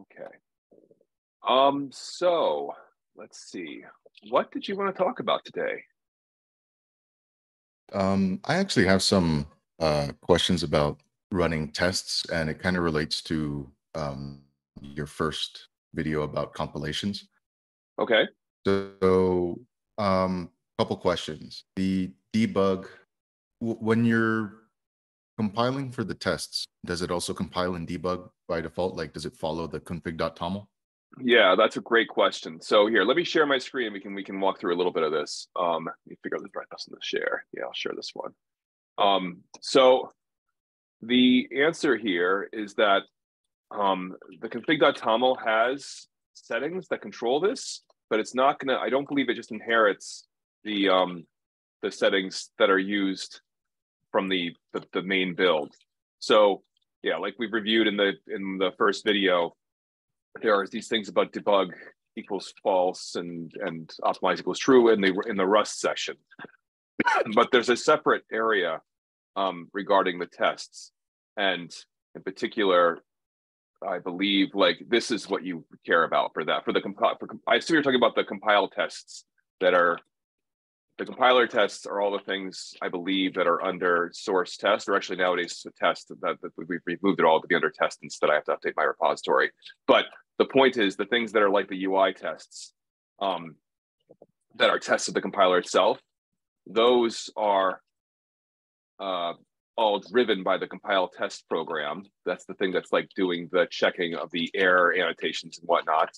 Okay. Um, so let's see. What did you want to talk about today? Um, I actually have some uh, questions about running tests, and it kind of relates to um, your first video about compilations. Okay. So, um, couple questions. The debug, w- when you're compiling for the tests, does it also compile and debug by default? Like, does it follow the config.toml? Yeah, that's a great question. So here, let me share my screen. We can we can walk through a little bit of this. Um, let me figure out the right button to share. Yeah, I'll share this one. Um, so the answer here is that um, the config.toml has settings that control this, but it's not gonna. I don't believe it just inherits the um, the settings that are used from the, the the main build. So yeah, like we've reviewed in the in the first video, there are these things about debug equals false and and optimize equals true in the in the Rust section. but there's a separate area um, regarding the tests, and in particular, I believe like this is what you care about for that for the compile. I assume you're talking about the compile tests that are the compiler tests are all the things I believe that are under source test, or actually nowadays test that, that we've moved it all to be under test instead. I have to update my repository. But the point is the things that are like the UI tests um, that are tests of the compiler itself, those are uh, all driven by the compile test program. That's the thing that's like doing the checking of the error annotations and whatnot.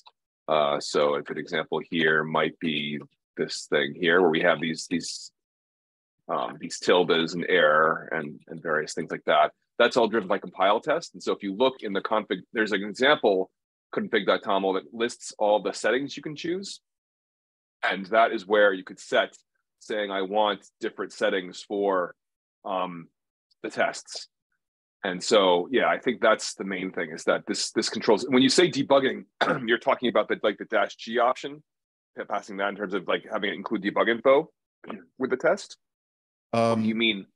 Uh, so a good example here might be this thing here where we have these these um, these tildes and error and and various things like that. That's all driven by compile test. And so if you look in the config, there's an example config.toml that lists all the settings you can choose. And that is where you could set saying, I want different settings for um, the tests. And so, yeah, I think that's the main thing is that this this controls. When you say debugging, you're talking about the like the dash G option, passing that in terms of like having it include debug info with the test? Um, you mean?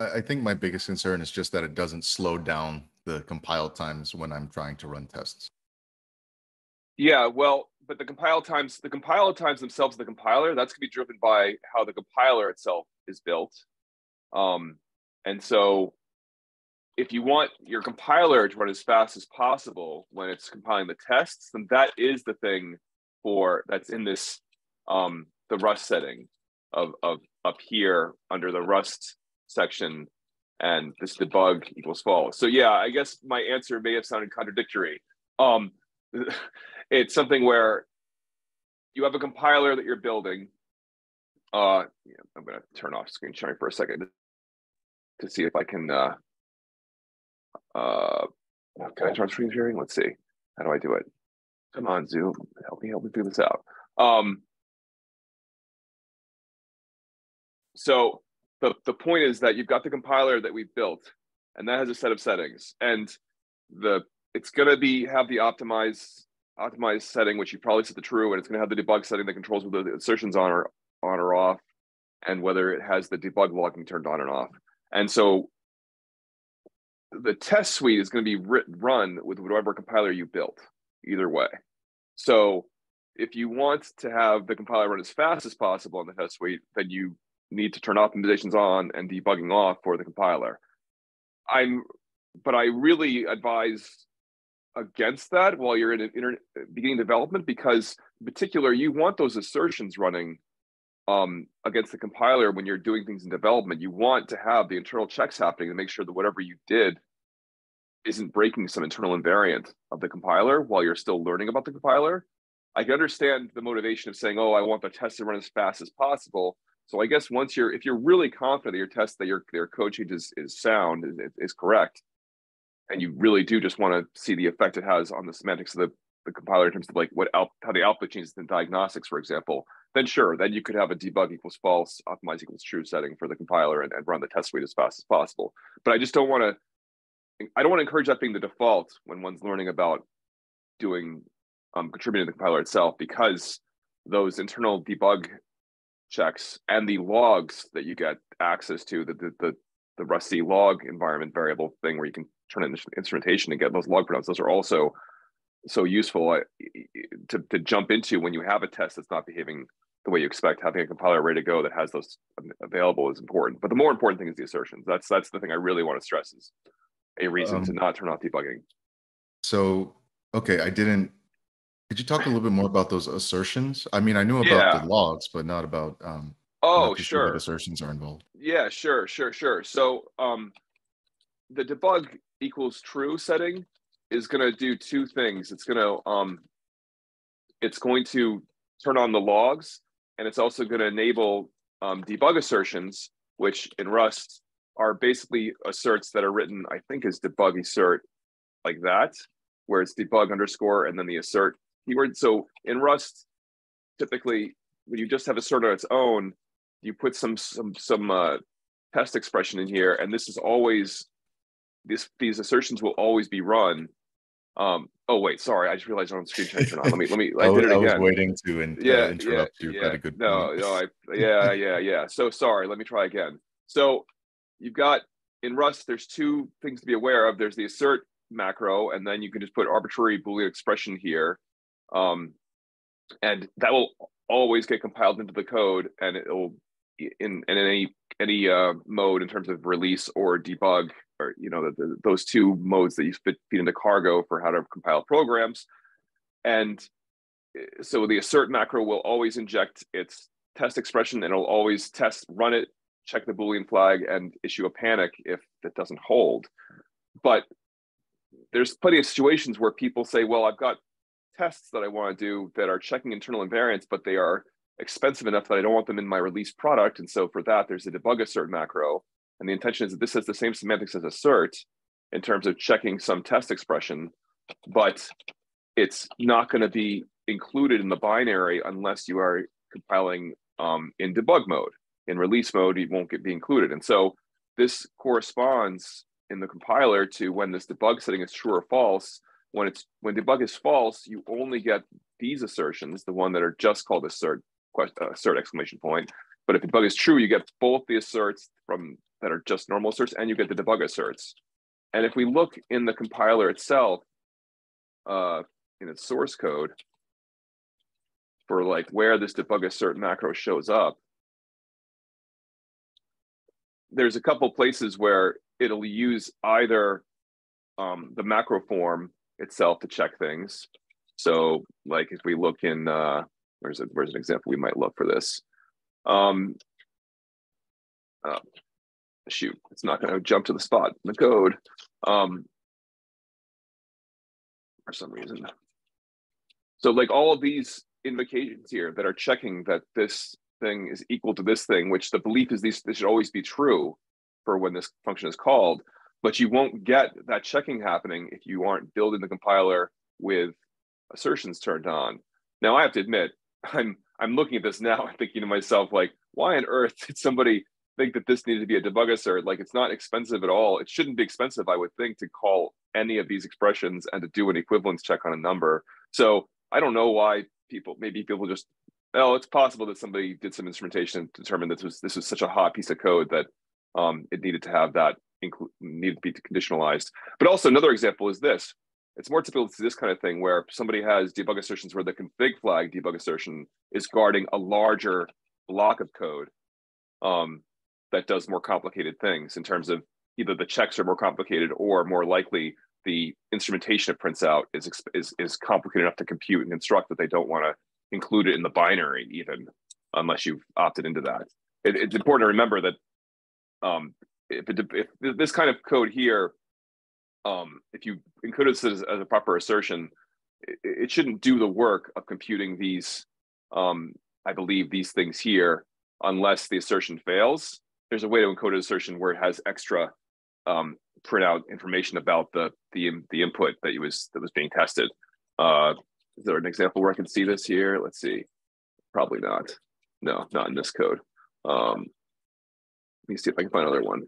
I think my biggest concern is just that it doesn't slow down the compile times when I'm trying to run tests. Yeah, well, but the compile times, the compile times themselves, the compiler, that's gonna be driven by how the compiler itself is built. Um, and so if you want your compiler to run as fast as possible when it's compiling the tests, then that is the thing for that's in this um, the Rust setting of of up here under the Rust section, and this debug equals false. So yeah, I guess my answer may have sounded contradictory. Um, it's something where you have a compiler that you're building. Uh, yeah, I'm going to turn off screen sharing for a second to see if I can. Uh, uh, can I turn screen sharing? Let's see. How do I do it? Come on, Zoom, help me help me figure this out. Um, so the the point is that you've got the compiler that we've built, and that has a set of settings, and the it's going to be have the optimize optimized setting, which you probably set the true, and it's going to have the debug setting that controls whether the assertions on or on or off, and whether it has the debug logging turned on and off. And so the test suite is going to be written, run with whatever compiler you built either way. So if you want to have the compiler run as fast as possible in the test suite, then you need to turn optimizations on and debugging off for the compiler. I'm, but I really advise against that while you're in inter- beginning development because in particular you want those assertions running um, against the compiler when you're doing things in development. You want to have the internal checks happening to make sure that whatever you did isn't breaking some internal invariant of the compiler while you're still learning about the compiler. I can understand the motivation of saying, "Oh, I want the test to run as fast as possible." So I guess once you're, if you're really confident that your test that your your code change is, is sound is, is correct, and you really do just want to see the effect it has on the semantics of the, the compiler in terms of like what out, how the output changes in diagnostics, for example, then sure, then you could have a debug equals false, optimize equals true setting for the compiler and, and run the test suite as fast as possible. But I just don't want to I don't want to encourage that being the default when one's learning about doing um, contributing to the compiler itself because those internal debug checks and the logs that you get access to the the the, the Rusty log environment variable thing where you can turn in instrumentation and get those log printouts. Those are also so useful uh, to, to jump into when you have a test that's not behaving the way you expect. Having a compiler ready to go that has those available is important. But the more important thing is the assertions. That's that's the thing I really want to stress is a reason um, to not turn off debugging. So okay, I didn't. Could you talk a little bit more about those assertions? I mean, I knew about yeah. the logs, but not about um, Oh, sure. What assertions are involved? Yeah, sure, sure, sure. So um, the debug equals true setting is going to do two things. It's going to um, it's going to turn on the logs, and it's also going to enable um, debug assertions, which in Rust are basically asserts that are written, I think, as debug assert like that, where it's debug underscore and then the assert keyword. So in Rust, typically when you just have assert on its own, you put some some some uh, test expression in here, and this is always this these assertions will always be run. Um, oh wait, sorry, I just realized I'm on screen on. Let me let me. I, I did it again. I was waiting to in, uh, yeah, uh, interrupt yeah, you. Yeah, a good no, point. no, I, yeah, yeah, yeah. So sorry. Let me try again. So you've got in Rust, there's two things to be aware of. There's the assert macro, and then you can just put arbitrary Boolean expression here. Um, and that will always get compiled into the code and it'll in, in any any uh, mode in terms of release or debug or you know the, the, those two modes that you feed into cargo for how to compile programs and eh, so the assert macro will always inject its test expression and it'll always test run it check the boolean flag and issue a panic if it doesn't hold but there's plenty of situations where people say well i've got tests that i want to do that are checking internal invariants but they are expensive enough that I don't want them in my release product. And so for that, there's a debug assert macro. And the intention is that this has the same semantics as assert in terms of checking some test expression, but it's not going to be included in the binary unless you are compiling um, in debug mode. In release mode, it won't get, be included. And so this corresponds in the compiler to when this debug setting is true or false. When it's when debug is false, you only get these assertions, the one that are just called assert question, uh, assert exclamation point. But if debug is true, you get both the asserts from that are just normal asserts and you get the debug asserts. And if we look in the compiler itself, uh, in its source code, for like where this debug assert macro shows up, there's a couple places where it'll use either um, the macro form itself to check things. So like if we look in uh, Where's, a, where's an example we might look for this? Um, uh, shoot, it's not going to jump to the spot in the code um, for some reason. So like all of these invocations here that are checking that this thing is equal to this thing, which the belief is these this should always be true for when this function is called, but you won't get that checking happening if you aren't building the compiler with assertions turned on. Now I have to admit, I'm I'm looking at this now and thinking to myself, like, why on earth did somebody think that this needed to be a debug assert? Like, it's not expensive at all. It shouldn't be expensive, I would think, to call any of these expressions and to do an equivalence check on a number. So I don't know why people, maybe people just, well, it's possible that somebody did some instrumentation and determined this was this was such a hot piece of code that um, it needed to have that needed to be conditionalized. But also another example is this: it's more typical to this kind of thing where somebody has debug assertions where the config flag debug assertion is guarding a larger block of code um, that does more complicated things in terms of either the checks are more complicated or more likely the instrumentation it prints out is, is, is complicated enough to compute and construct that they don't want to include it in the binary even unless you've opted into that. It, it's important to remember that um, if, it, if this kind of code here um, if you encode this as, as, a proper assertion, it, it, shouldn't do the work of computing these, um, I believe, these things here, unless the assertion fails. There's a way to encode an assertion where it has extra um, printout information about the the the input that was that was being tested. Uh, is there an example where I can see this here? Let's see. Probably not. No, not in this code. Um, let me see if I can find another one.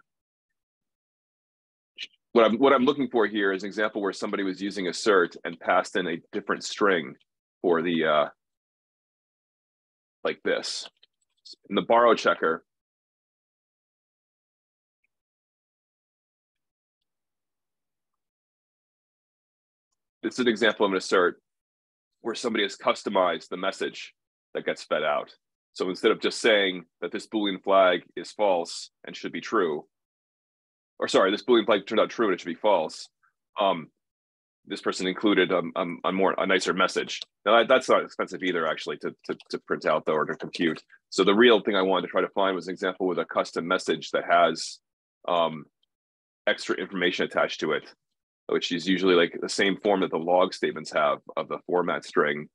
What I'm, what I'm looking for here is an example where somebody was using assert and passed in a different string for the, uh, like this. In the borrow checker, This is an example of an assert where somebody has customized the message that gets fed out. So instead of just saying that this Boolean flag is false and should be true, or sorry, this Boolean flag turned out true and it should be false, um, this person included a, a, a, more a nicer message. Now that's not expensive either, actually, to, to, to print out though or to compute. So the real thing I wanted to try to find was an example with a custom message that has um, extra information attached to it, which is usually like the same form that the log statements have of the format string.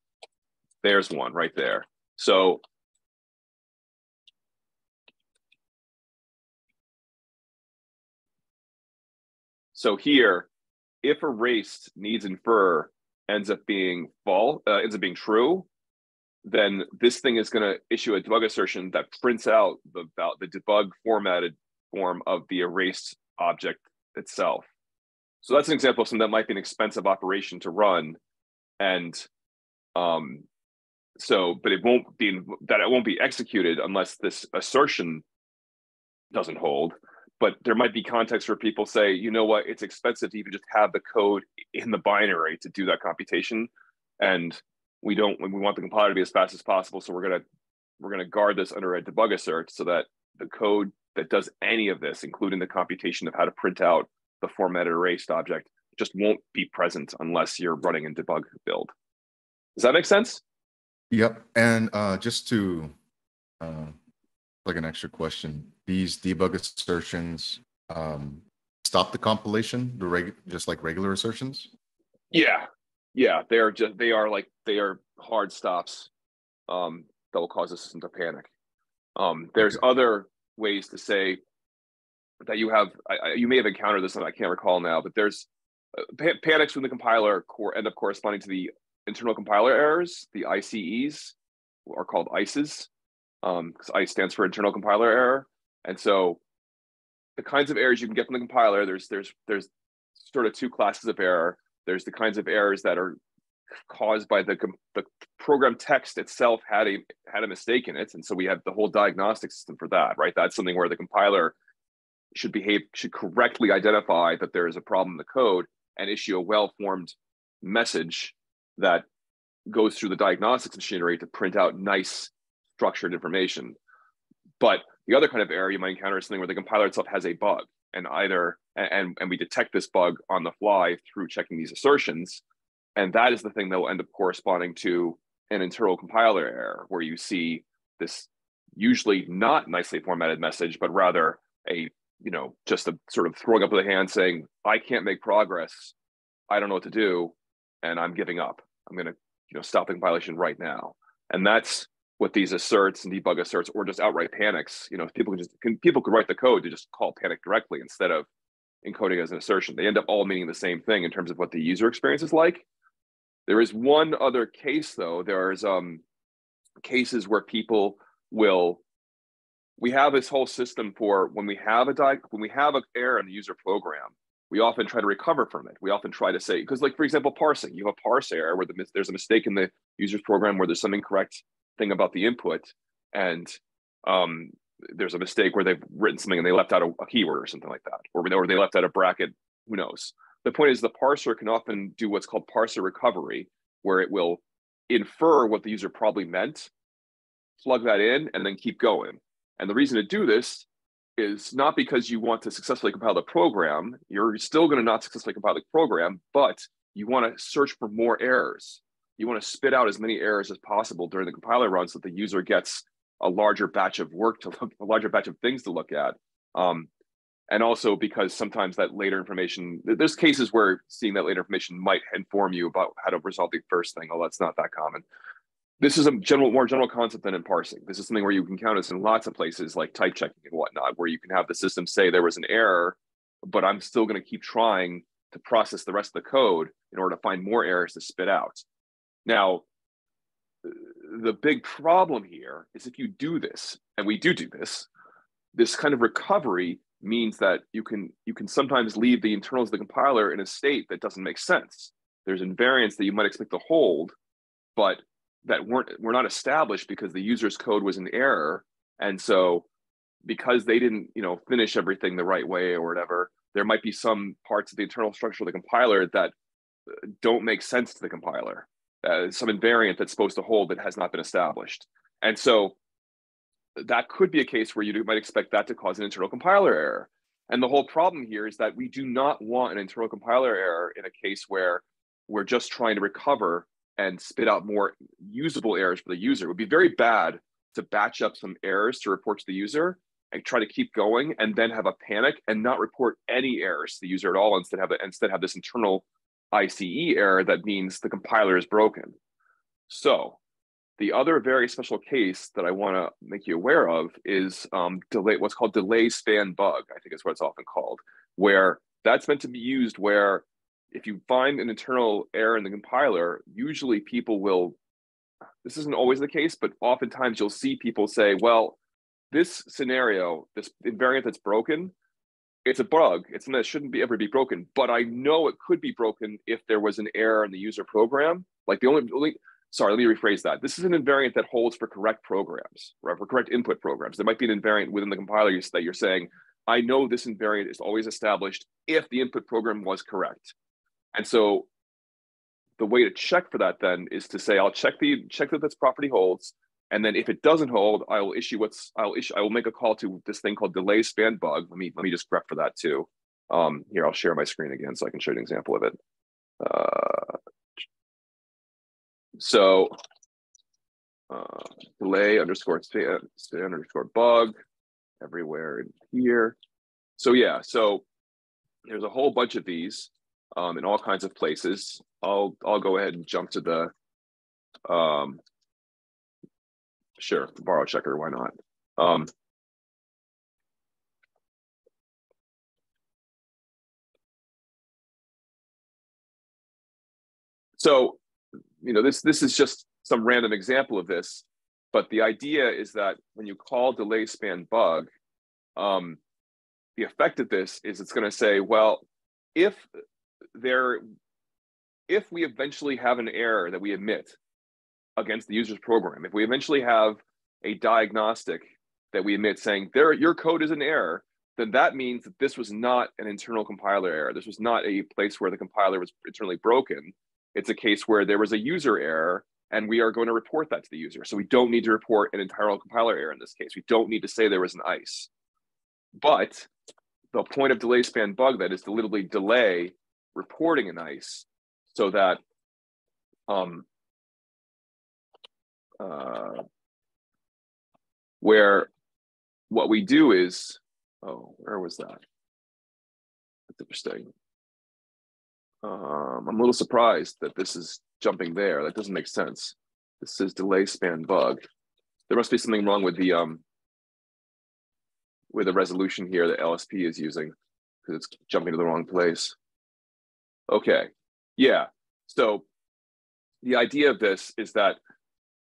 There's one right there. So So here, if erased needs infer ends up being false, uh, ends up being true, then this thing is going to issue a debug assertion that prints out the the debug formatted form of the erased object itself. So that's an example of something that might be an expensive operation to run, and um, so but it won't be that it won't be executed unless this assertion doesn't hold. But there might be context where people say, you know what, it's expensive to even just have the code in the binary to do that computation, and we don't. We want the compiler to be as fast as possible, so we're gonna we're gonna guard this under a debug assert so that the code that does any of this, including the computation of how to print out the formatted erased object, just won't be present unless you're running in debug build. Does that make sense? Yep. And uh, just to uh, like an extra question. These debug assertions um, stop the compilation, the reg- just like regular assertions. Yeah, yeah, they are just they are like they are hard stops um, that will cause the system to panic. Um, there's okay. other ways to say that you have. I, you may have encountered this, and I can't recall now, but there's uh, pa- panics from the compiler core end up corresponding to the internal compiler errors. The ICEs are called ICEs um, because ICE stands for internal compiler error. And so the kinds of errors you can get from the compiler, there's there's there's sort of two classes of error. There's the kinds of errors that are caused by the the program text itself had a had a mistake in it, and so we have the whole diagnostic system for that, right? That's something where the compiler should behave should correctly identify that there is a problem in the code and issue a well-formed message that goes through the diagnostics machinery to print out nice structured information. But the other kind of error you might encounter is something where the compiler itself has a bug, and either and and we detect this bug on the fly through checking these assertions, and that is the thing that will end up corresponding to an internal compiler error, where you see this usually not nicely formatted message, but rather a you know just a sort of throwing up a hand saying, "I can't make progress, I don't know what to do, and I'm giving up. I'm going to you know stop the compilation right now." And that's what these asserts and debug asserts or just outright panics you know people can just can, people could write the code to just call panic directly instead of encoding as an assertion they end up all meaning the same thing in terms of what the user experience is like there is one other case though there's um cases where people will we have this whole system for when we have a di- when we have an error in the user program we often try to recover from it. We often try to say, because like for example, parsing, you have a parse error where the, there's a mistake in the user's program where there's some incorrect thing about the input and um, there's a mistake where they've written something and they left out a, a keyword or something like that, or, or they left out a bracket, who knows? The point is the parser can often do what's called parser recovery, where it will infer what the user probably meant, plug that in, and then keep going. And the reason to do this is not because you want to successfully compile the program. You're still going to not successfully compile the program, but you want to search for more errors you want to spit out as many errors as possible during the compiler run so that the user gets a larger batch of work to look, a larger batch of things to look at. Um, and also because sometimes that later information, there's cases where seeing that later information might inform you about how to resolve the first thing, although that's not that common. This is a general, more general concept than in parsing. This is something where you can count us in lots of places like type checking and whatnot, where you can have the system say there was an error, but I'm still going to keep trying to process the rest of the code in order to find more errors to spit out. Now, the big problem here is if you do this, and we do do this, this kind of recovery means that you can you can sometimes leave the internals of the compiler in a state that doesn't make sense. There's invariants that you might expect to hold, but that weren't were not established because the user's code was in error, and so because they didn't you know finish everything the right way or whatever, there might be some parts of the internal structure of the compiler that don't make sense to the compiler. Uh, some invariant that's supposed to hold that has not been established. And so that could be a case where you might expect that to cause an internal compiler error. And the whole problem here is that we do not want an internal compiler error in a case where we're just trying to recover and spit out more usable errors for the user. It would be very bad to batch up some errors to report to the user and try to keep going and then have a panic and not report any errors to the user at all instead have a, instead have this internal ICE error that means the compiler is broken. So the other very special case that I want to make you aware of is um, delay, what's called delay span bug, I think is what it's often called, where that's meant to be used where if you find an internal error in the compiler, usually people will, this isn't always the case, but oftentimes you'll see people say, well, this scenario, this invariant that's broken, it's a bug. It's something that shouldn't be ever be broken. But I know it could be broken if there was an error in the user program. Like the only, only sorry, let me rephrase that. This is an invariant that holds for correct programs, right? For correct input programs. There might be an invariant within the compiler that you're saying, I know this invariant is always established if the input program was correct. And so the way to check for that then is to say, I'll check the check that this property holds. And then if it doesn't hold, I will issue what's I'll issue I will make a call to this thing called delay span bug. Let me let me just grep for that too. Um, here I'll share my screen again so I can show you an example of it. Uh, so uh, delay underscore span, span underscore bug everywhere in here. So yeah, so there's a whole bunch of these um, in all kinds of places. I'll I'll go ahead and jump to the um, Sure, borrow checker, why not? Um, so, you know, this this is just some random example of this, but the idea is that when you call delay span bug, um, the effect of this is it's going to say, well, if there, if we eventually have an error that we emit against the user's program. If we eventually have a diagnostic that we emit saying there your code is an error, then that means that this was not an internal compiler error. This was not a place where the compiler was internally broken. It's a case where there was a user error and we are going to report that to the user. So we don't need to report an internal compiler error in this case. We don't need to say there was an ICE. But the point of delay span bug that is to literally delay reporting an ICE so that um, uh, where what we do is, oh, where was that? That's interesting. Um, I'm a little surprised that this is jumping there. That doesn't make sense. This is delay span bug. There must be something wrong with the um, with the resolution here that LSP is using because it's jumping to the wrong place. Okay, yeah. So the idea of this is that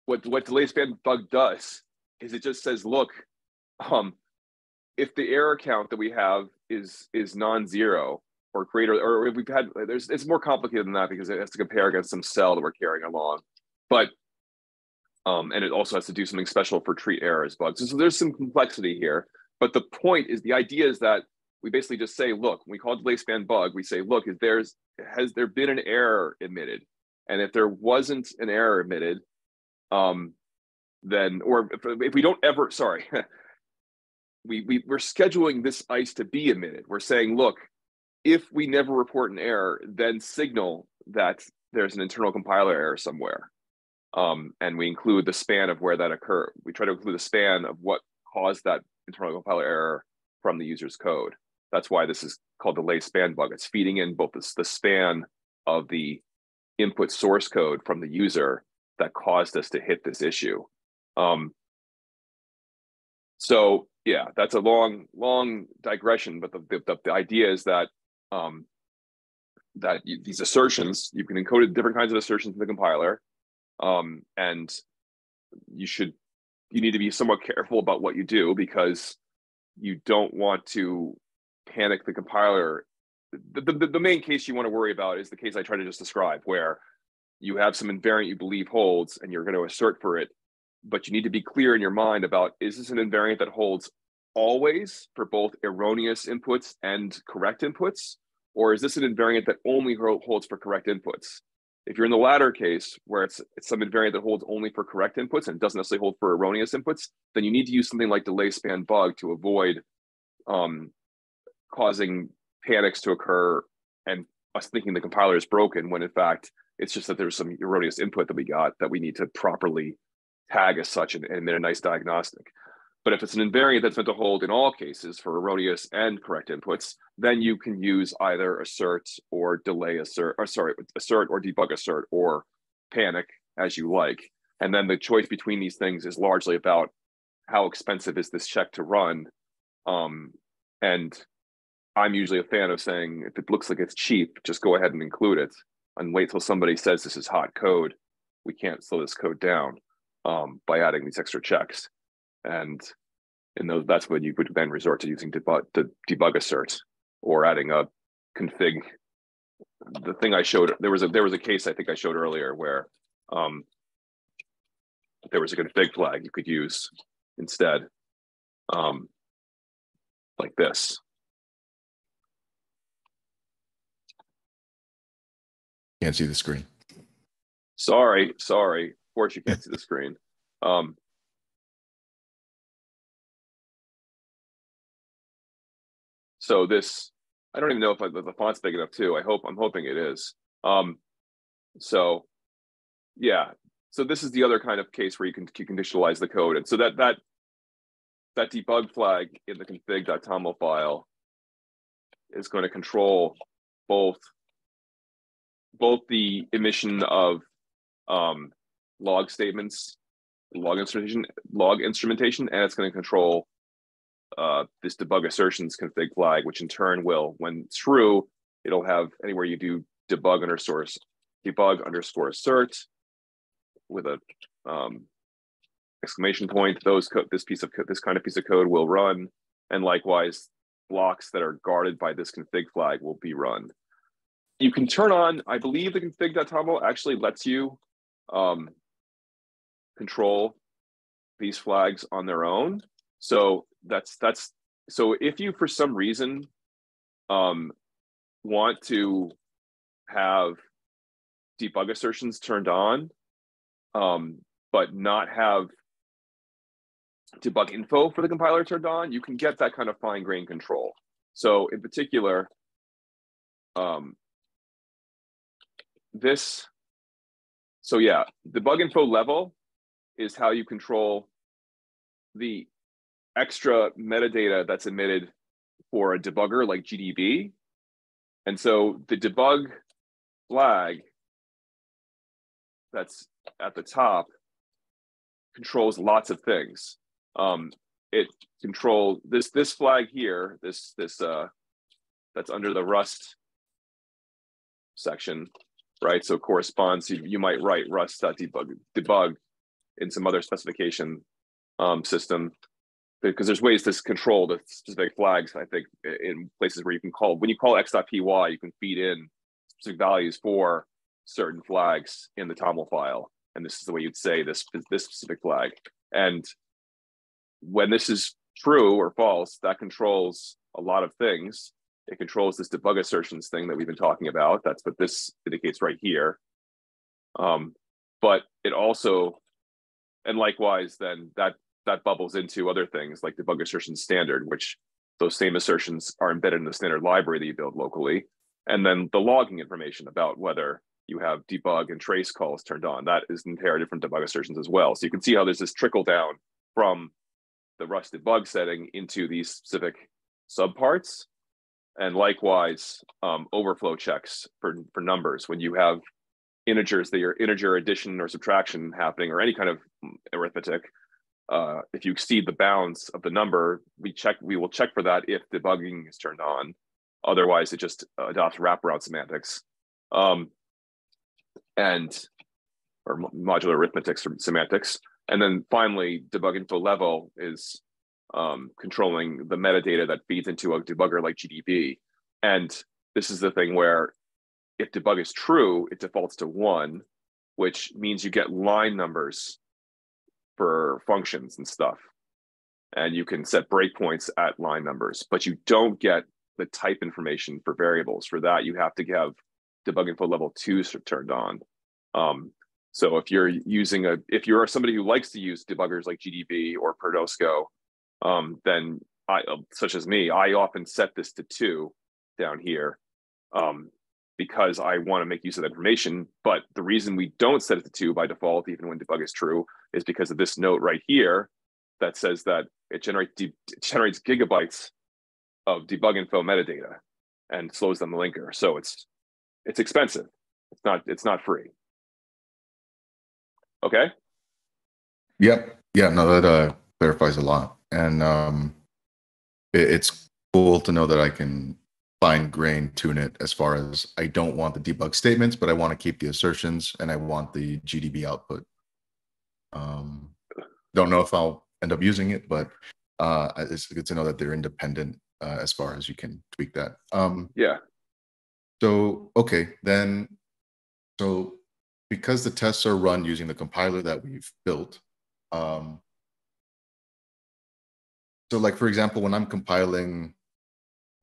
what what delay span bug does is it just says, look, um, if the error count that we have is is non-zero or greater, or if we've had there's it's more complicated than that because it has to compare against some cell that we're carrying along, but um, and it also has to do something special for treat errors bugs. So, so there's some complexity here, but the point is the idea is that we basically just say, look, when we call delay span bug, we say, look, is there's has there been an error emitted? And if there wasn't an error emitted, um, then or if, if we don't ever sorry. We, we we're scheduling this ice to be emitted. We're saying look if we never report an error then signal that there's an internal compiler error somewhere. Um, and we include the span of where that occurred we try to include the span of what caused that internal compiler error from the user's code that's why this is called delay span bug it's feeding in both the, the span of the input source code from the user that caused us to hit this issue. Um, so yeah, that's a long, long digression, but the, the, the idea is that um, that you, these assertions, you can encode different kinds of assertions in the compiler, um, and you should, you need to be somewhat careful about what you do because you don't want to panic the compiler. The, the, the main case you want to worry about is the case I try to just describe, where you have some invariant you believe holds and you're going to assert for it but you need to be clear in your mind about is this an invariant that holds always for both erroneous inputs and correct inputs Or is this an invariant that only holds for correct inputs? If you're in the latter case, where it's, it's some invariant that holds only for correct inputs and doesn't necessarily hold for erroneous inputs, then you need to use something like delay span bug to avoid um, causing panics to occur and us thinking the compiler is broken when in fact it's just that there's some erroneous input that we got that we need to properly tag as such and, and emit a nice diagnostic. But if it's an invariant that's meant to hold in all cases for erroneous and correct inputs, then you can use either assert or delay assert, or sorry, assert or debug assert or panic as you like. And then the choice between these things is largely about how expensive is this check to run. Um, and I'm usually a fan of saying if it looks like it's cheap, just go ahead and include it and wait till somebody says this is hot code. We can't slow this code down um, by adding these extra checks. And in those, that's when you would then resort to using debug, the debug assert or adding a config. The thing I showed there was a there was a case I think I showed earlier where um, there was a config flag you could use instead, um, like this. Can't see the screen. Sorry, sorry. Of course you can't see the screen. Um, so this, I don't even know if I, the font's big enough too. I hope, I'm hoping it is. Um, so yeah, so this is the other kind of case where you can you conditionalize the code. And so that, that, that debug flag in the config.toml file is going to control both both the emission of um, log statements, log instrumentation, log instrumentation, and it's going to control uh, this debug assertions config flag, which in turn will, when true, it'll have anywhere you do debug underscore debug underscore assert with a um, exclamation point. Those this piece of this kind of piece of code will run, and likewise blocks that are guarded by this config flag will be run you can turn on, I believe the config.toml actually lets you um, control these flags on their own. So that's, that's, so if you for some reason um, want to have debug assertions turned on, um, but not have debug info for the compiler turned on, you can get that kind of fine grained control. So in particular, um, this, so yeah, the bug info level is how you control the extra metadata that's emitted for a debugger like GDB. And so the debug flag that's at the top controls lots of things. Um, it controls this this flag here, this this uh, that's under the Rust section right? So corresponds, you, you might write rust.debug debug in some other specification um, system because there's ways to control the specific flags, I think, in places where you can call, when you call x.py, you can feed in specific values for certain flags in the TOML file. And this is the way you'd say this, this specific flag. And when this is true or false, that controls a lot of things. It controls this debug assertions thing that we've been talking about. That's what this indicates right here. Um, but it also, and likewise, then that that bubbles into other things like debug assertion standard, which those same assertions are embedded in the standard library that you build locally. And then the logging information about whether you have debug and trace calls turned on. That is inherited from debug assertions as well. So you can see how there's this trickle down from the Rust debug setting into these specific subparts and likewise um, overflow checks for, for numbers. When you have integers that your integer addition or subtraction happening or any kind of arithmetic uh, if you exceed the bounds of the number we check we will check for that if debugging is turned on. Otherwise it just adopts wraparound semantics. Um, and or modular arithmetic semantics. And then finally debug info level is um, controlling the metadata that feeds into a debugger like GDB. And this is the thing where if debug is true, it defaults to one, which means you get line numbers for functions and stuff. And you can set breakpoints at line numbers, but you don't get the type information for variables. For that, you have to have debug info level two turned on. Um, so if you're using a, if you're somebody who likes to use debuggers like GDB or Pernosco, um, then I, uh, such as me, I often set this to two down here um, because I want to make use of that information. But the reason we don't set it to two by default, even when debug is true, is because of this note right here that says that it generates it generates gigabytes of debug info metadata and slows down the linker. So it's it's expensive. It's not it's not free. Okay. Yep. Yeah. No, that uh, clarifies a lot, and um, it, it's cool to know that I can fine grain tune it as far as I don't want the debug statements, but I want to keep the assertions and I want the GDB output. Um, don't know if I'll end up using it, but uh, it's good to know that they're independent uh, as far as you can tweak that. Um, yeah. So okay, then so because the tests are run using the compiler that we've built. Um, so like for example, when I'm compiling,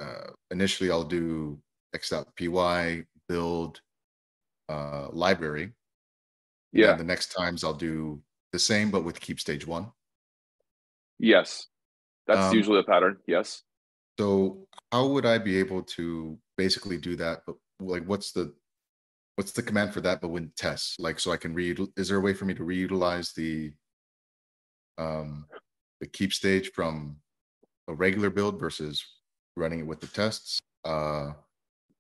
uh, initially I'll do x.py build uh, library. Yeah. And the next times I'll do the same, but with keep stage one. Yes, that's um, usually the pattern. Yes. So how would I be able to basically do that? But like, what's the what's the command for that? But when tests, like, so I can read. Is there a way for me to reutilize the um the keep stage from a regular build versus running it with the tests? Uh,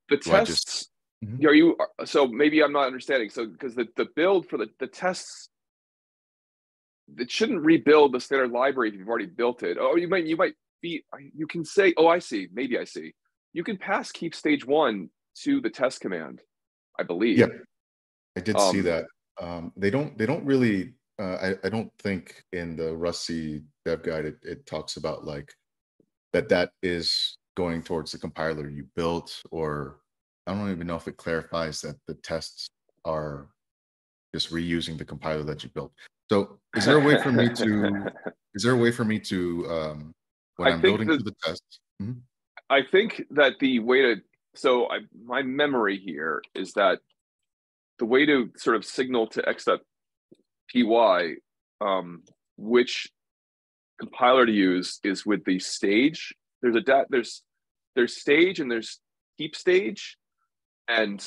the tests. Just... Mm-hmm. Are you so? Maybe I'm not understanding. So because the the build for the the tests it shouldn't rebuild the standard library if you've already built it. Oh, you might you might be you can say, oh, I see, maybe I see. You can pass keep stage one to the test command, I believe. Yeah, I did um, see that. Um, they don't they don't really uh, I, I don't think in the Rust-C dev guide it, it talks about like that that is going towards the compiler you built or I don't even know if it clarifies that the tests are just reusing the compiler that you built. So is there a way for me to is there a way for me to um when I am building the, the test? Mm-hmm. I think that the way to so I my memory here is that the way to sort of signal to x.py um, which compiler to use is with the stage. There's a there's there's stage and there's keep stage, and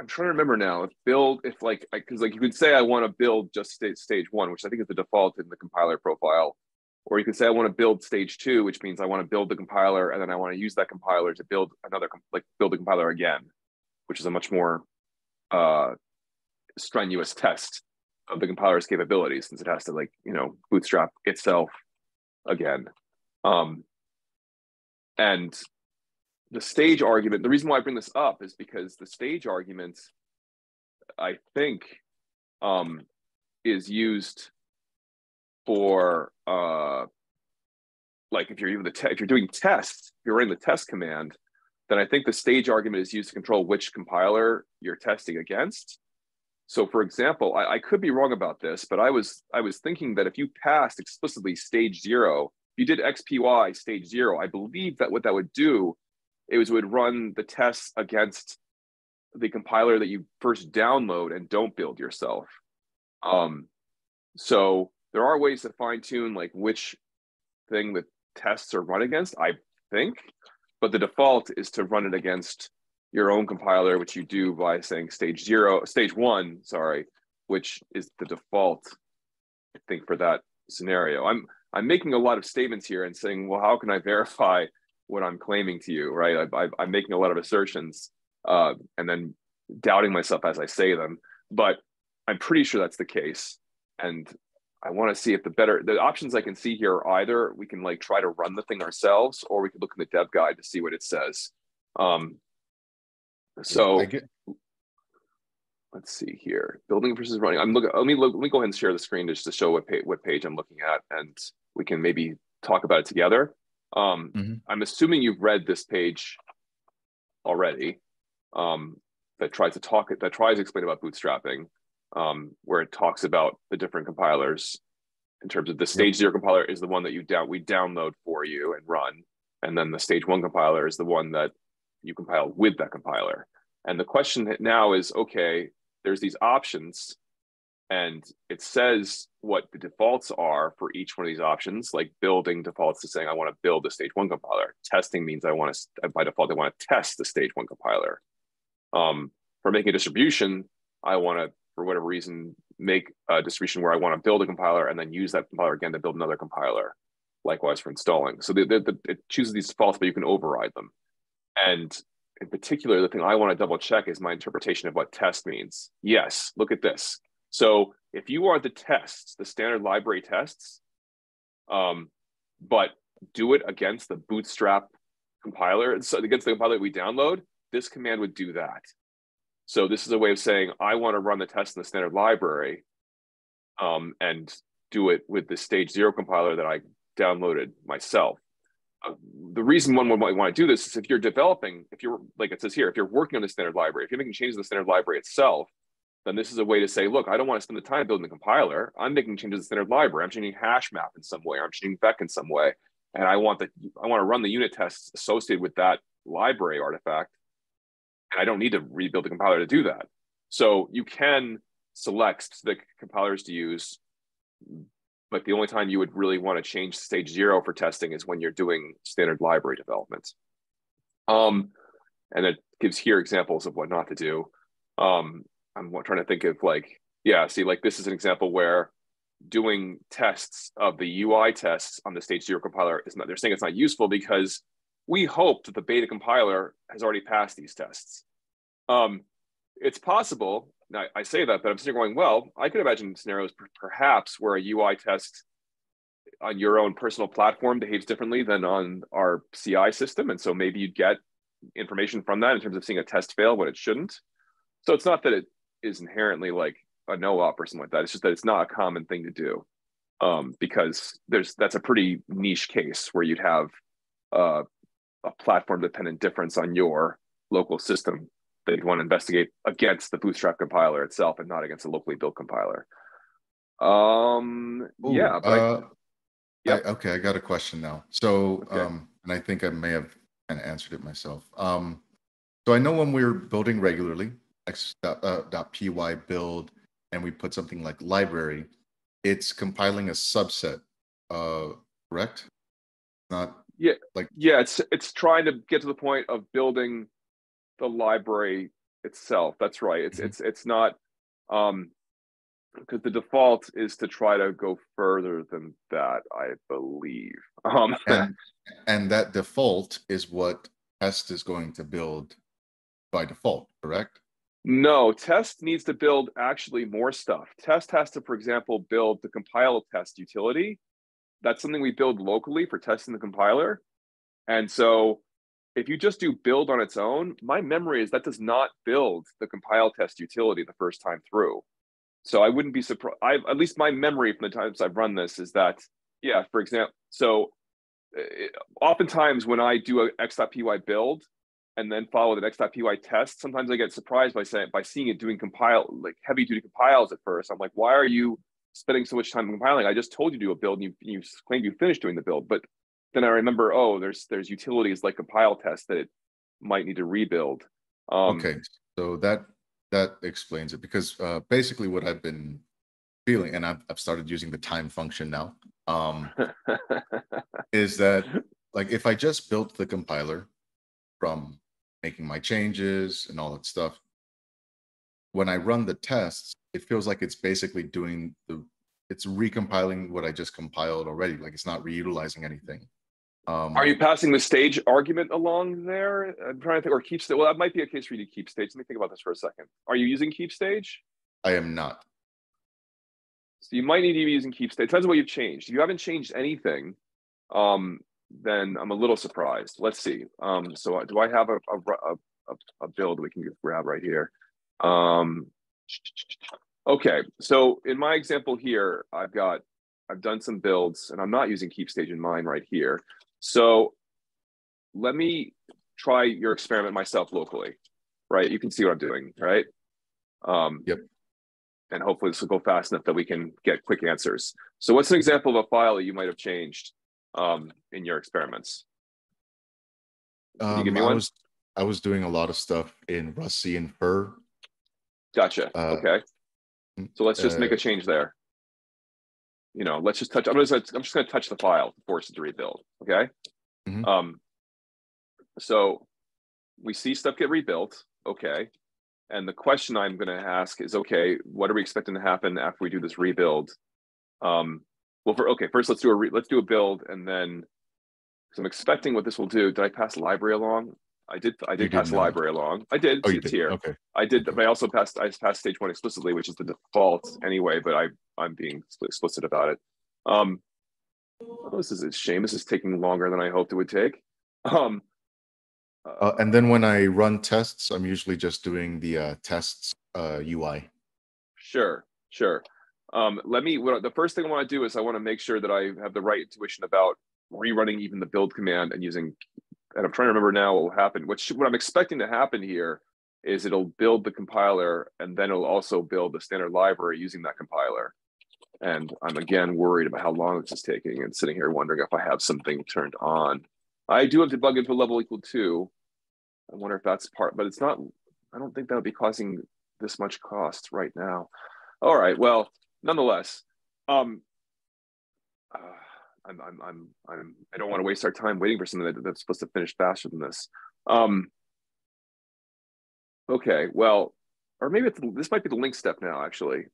I'm trying to remember now if build if like because like you could say I want to build just stage stage one, which I think is the default in the compiler profile, or you could say I want to build stage two, which means I want to build the compiler and then I want to use that compiler to build another like build the compiler again, which is a much more uh, strenuous test of the compiler's capabilities since it has to like you know bootstrap itself again. Um, and the stage argument, the reason why I bring this up is because the stage argument, I think, um, is used for uh, like if you're even the te- if you're doing tests, if you're running the test command, then I think the stage argument is used to control which compiler you're testing against. So, for example, I, I could be wrong about this, but I was I was thinking that if you passed explicitly stage zero, if you did x.py stage zero, I believe that what that would do it was would run the tests against the compiler that you first download and don't build yourself. Um, so there are ways to fine tune like which thing the tests are run against, I think, but the default is to run it against your own compiler, which you do by saying stage zero, stage one, sorry, which is the default, I think, for that scenario. I'm I'm making a lot of statements here and saying, well, how can I verify what I'm claiming to you, right? I, am making a lot of assertions uh, and then doubting myself as I say them, but I'm pretty sure that's the case. And I want to see if the better the options I can see here are either we can like try to run the thing ourselves, or we could look in the dev guide to see what it says. Um, so let's see here, building versus running. I'm looking. Let me look. Let me go ahead and share the screen just to show what page, what page I'm looking at, and we can maybe talk about it together. Um, mm-hmm. I'm assuming you've read this page already um, that tries to talk that tries to explain about bootstrapping, um, where it talks about the different compilers in terms of the stage yep. zero compiler is the one that you down we download for you and run. And then the stage one compiler is the one that you compile with that compiler. And the question now is, okay, there's these options and it says what the defaults are for each one of these options. Like building defaults to saying I want to build a stage one compiler. Testing means I want to by default I want to test the stage one compiler. Um, for making a distribution, I want to for whatever reason make a distribution where I want to build a compiler and then use that compiler again to build another compiler. Likewise for installing. So the, the, the, it chooses these defaults, but you can override them. And in particular, the thing I want to double check is my interpretation of what test means. Yes, look at this. So if you are the tests, the standard library tests, um, but do it against the bootstrap compiler, so against the compiler we download, this command would do that. So this is a way of saying, I want to run the test in the standard library um, and do it with the stage zero compiler that I downloaded myself. Uh, the reason one would want to do this is if you're developing, if you're like it says here, if you're working on the standard library, if you're making changes to the standard library itself, then this is a way to say, look, I don't want to spend the time building the compiler. I'm making changes to the standard library. I'm changing hash map in some way. I'm changing Vec in some way. And I want the I want to run the unit tests associated with that library artifact. And I don't need to rebuild the compiler to do that. So you can select the compilers to use, but the only time you would really want to change stage zero for testing is when you're doing standard library development. Um, and it gives here examples of what not to do. Um, I'm trying to think of like, yeah, see, like this is an example where doing tests of the UI tests on the stage zero compiler is not, they're saying it's not useful because we hope that the beta compiler has already passed these tests. Um, it's possible, now I say that, but I'm sitting going, well, I could imagine scenarios perhaps where a UI test on your own personal platform behaves differently than on our CI system. And so maybe you'd get information from that in terms of seeing a test fail when it shouldn't. So it's not that it is inherently like a no op or something like that. It's just that it's not a common thing to do um, because there's that's a pretty niche case where you'd have uh, a platform dependent difference on your local system that you'd want to investigate against the Bootstrap compiler itself and not against a locally built compiler. Um, Ooh, yeah. Uh, I, yep. I, okay, I got a question now. So, okay. um, and I think I may have kind of answered it myself. Um, so I know when we're building regularly, x.py uh, build and we put something like library, it's compiling a subset, uh, correct? Not yeah, like yeah, it's it's trying to get to the point of building the library itself. That's right. It's mm-hmm. it's it's not um because the default is to try to go further than that, I believe. Um, and, and that default is what test is going to build by default, correct? No, test needs to build actually more stuff. Test has to, for example, build the compiletest utility. That's something we build locally for testing the compiler. And so if you just do build on its own, my memory is that does not build the compiletest utility the first time through. So I wouldn't be surprised. I've, at least my memory from the times I've run this is that, yeah, for example, so it, eh, oftentimes when I do a x.py build, and then follow the x.py test, sometimes I get surprised by saying by seeing it doing compile like heavy duty compiles at first. I'm like, why are you spending so much time compiling? I just told you to do a build and you, you claimed you finished doing the build. But then I remember, oh, there's there's utilities like compiletest that it might need to rebuild. Um, okay, so that that explains it because uh, basically what I've been feeling, and I've, I've started using the time function now, um, is that like if I just built the compiler from making my changes and all that stuff. When I run the tests, it feels like it's basically doing the it's recompiling what I just compiled already. Like it's not reutilizing anything. Um, Are you passing the stage argument along there? I'm trying to think, or keep stage. Well, that might be a case for you to keep stage. Let me think about this for a second. Are you using keep stage? I am not. So you might need to be using keep stage. Depends on what you've changed. If you haven't changed anything, um, then I'm a little surprised. Let's see. Um, so do I have a, a, a, a build we can grab right here? Um, okay, so in my example here, I've got, I've done some builds and I'm not using keep stage in mind right here. So let me try your experiment myself locally, right? You can see what I'm doing, right? Um, yep. And hopefully this will go fast enough that we can get quick answers. So what's an example of a file that you might have changed? um, in your experiments? Can you Um, give me I one? was I was doing a lot of stuff in rustc_infer. Gotcha. Uh, okay. So let's just make uh, a change there. You know, let's just touch. I'm just I'm just going to touch the file, force it to rebuild. Okay. Mhm. Um. So we see stuff get rebuilt. Okay. And the question I'm going to ask is, okay, what are we expecting to happen after we do this rebuild? Um. Well, for okay, first let's do a re, let's do a build, and then because I'm expecting what this will do. Did I pass library along? I did. I did pass not. library along. I did. Oh, you it's did. here. Okay. I did, Okay. but I also passed. I passed stage one explicitly, which is the default anyway. But I, I'm being explicit about it. Um, oh, this is a shame. This is taking longer than I hoped it would take. Um, Uh, and then when I run tests, I'm usually just doing the uh, tests uh, UI. sure, sure. Um, let me. What the first thing I want to do is I want to make sure that I have the right intuition about rerunning even the build command and using. And I'm trying to remember now what will happen. What should, what I'm expecting to happen here is it'll build the compiler and then it'll also build the standard library using that compiler. And I'm again worried about how long this is taking and sitting here wondering if I have something turned on. I do have debuginfo level equal two. I wonder if that's part, but it's not, I don't think that would be causing this much cost right now. All right, well, nonetheless, um, uh, I'm, I'm, I'm, I'm, I don't want to waste our time waiting for something that, that's supposed to finish faster than this. Um, okay, well, or maybe it's, this might be the link step now, actually.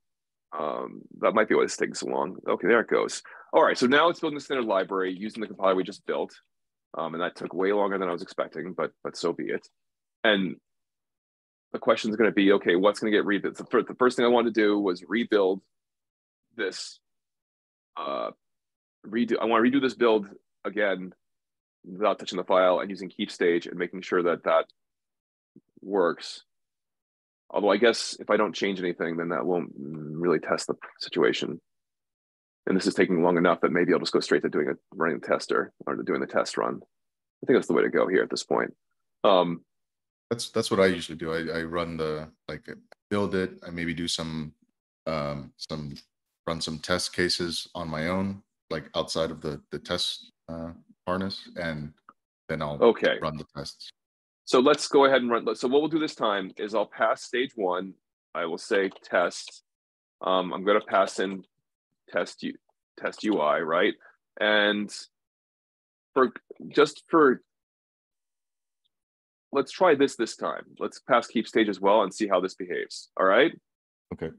Um, that might be why this takes so long. Okay, there it goes. All right, so now it's building the standard library using the compiler we just built. Um, and that took way longer than I was expecting, but but so be it. And the question is going to be, okay, what's going to get rebuilt? The, first thing I wanted to do was rebuild this. Uh, redo. I want to redo this build again without touching the file and using keep stage and making sure that that works. Although I guess if I don't change anything, then that won't really test the situation. And this is taking long enough that maybe I'll just go straight to doing a running the tester or doing the test run. I think that's the way to go here at this point. Um, That's that's what I usually do. I, I run the like build it. I maybe do some um, some run some test cases on my own, like outside of the the test uh, harness, and then I'll okay, run the tests. so let's go ahead and run. So what we'll do this time is I'll pass stage one. I will say test. Um, I'm going to pass in test U, test UI, right? And for just for let's try this this time. Let's pass keep stage as well and see how this behaves. All right. Okay.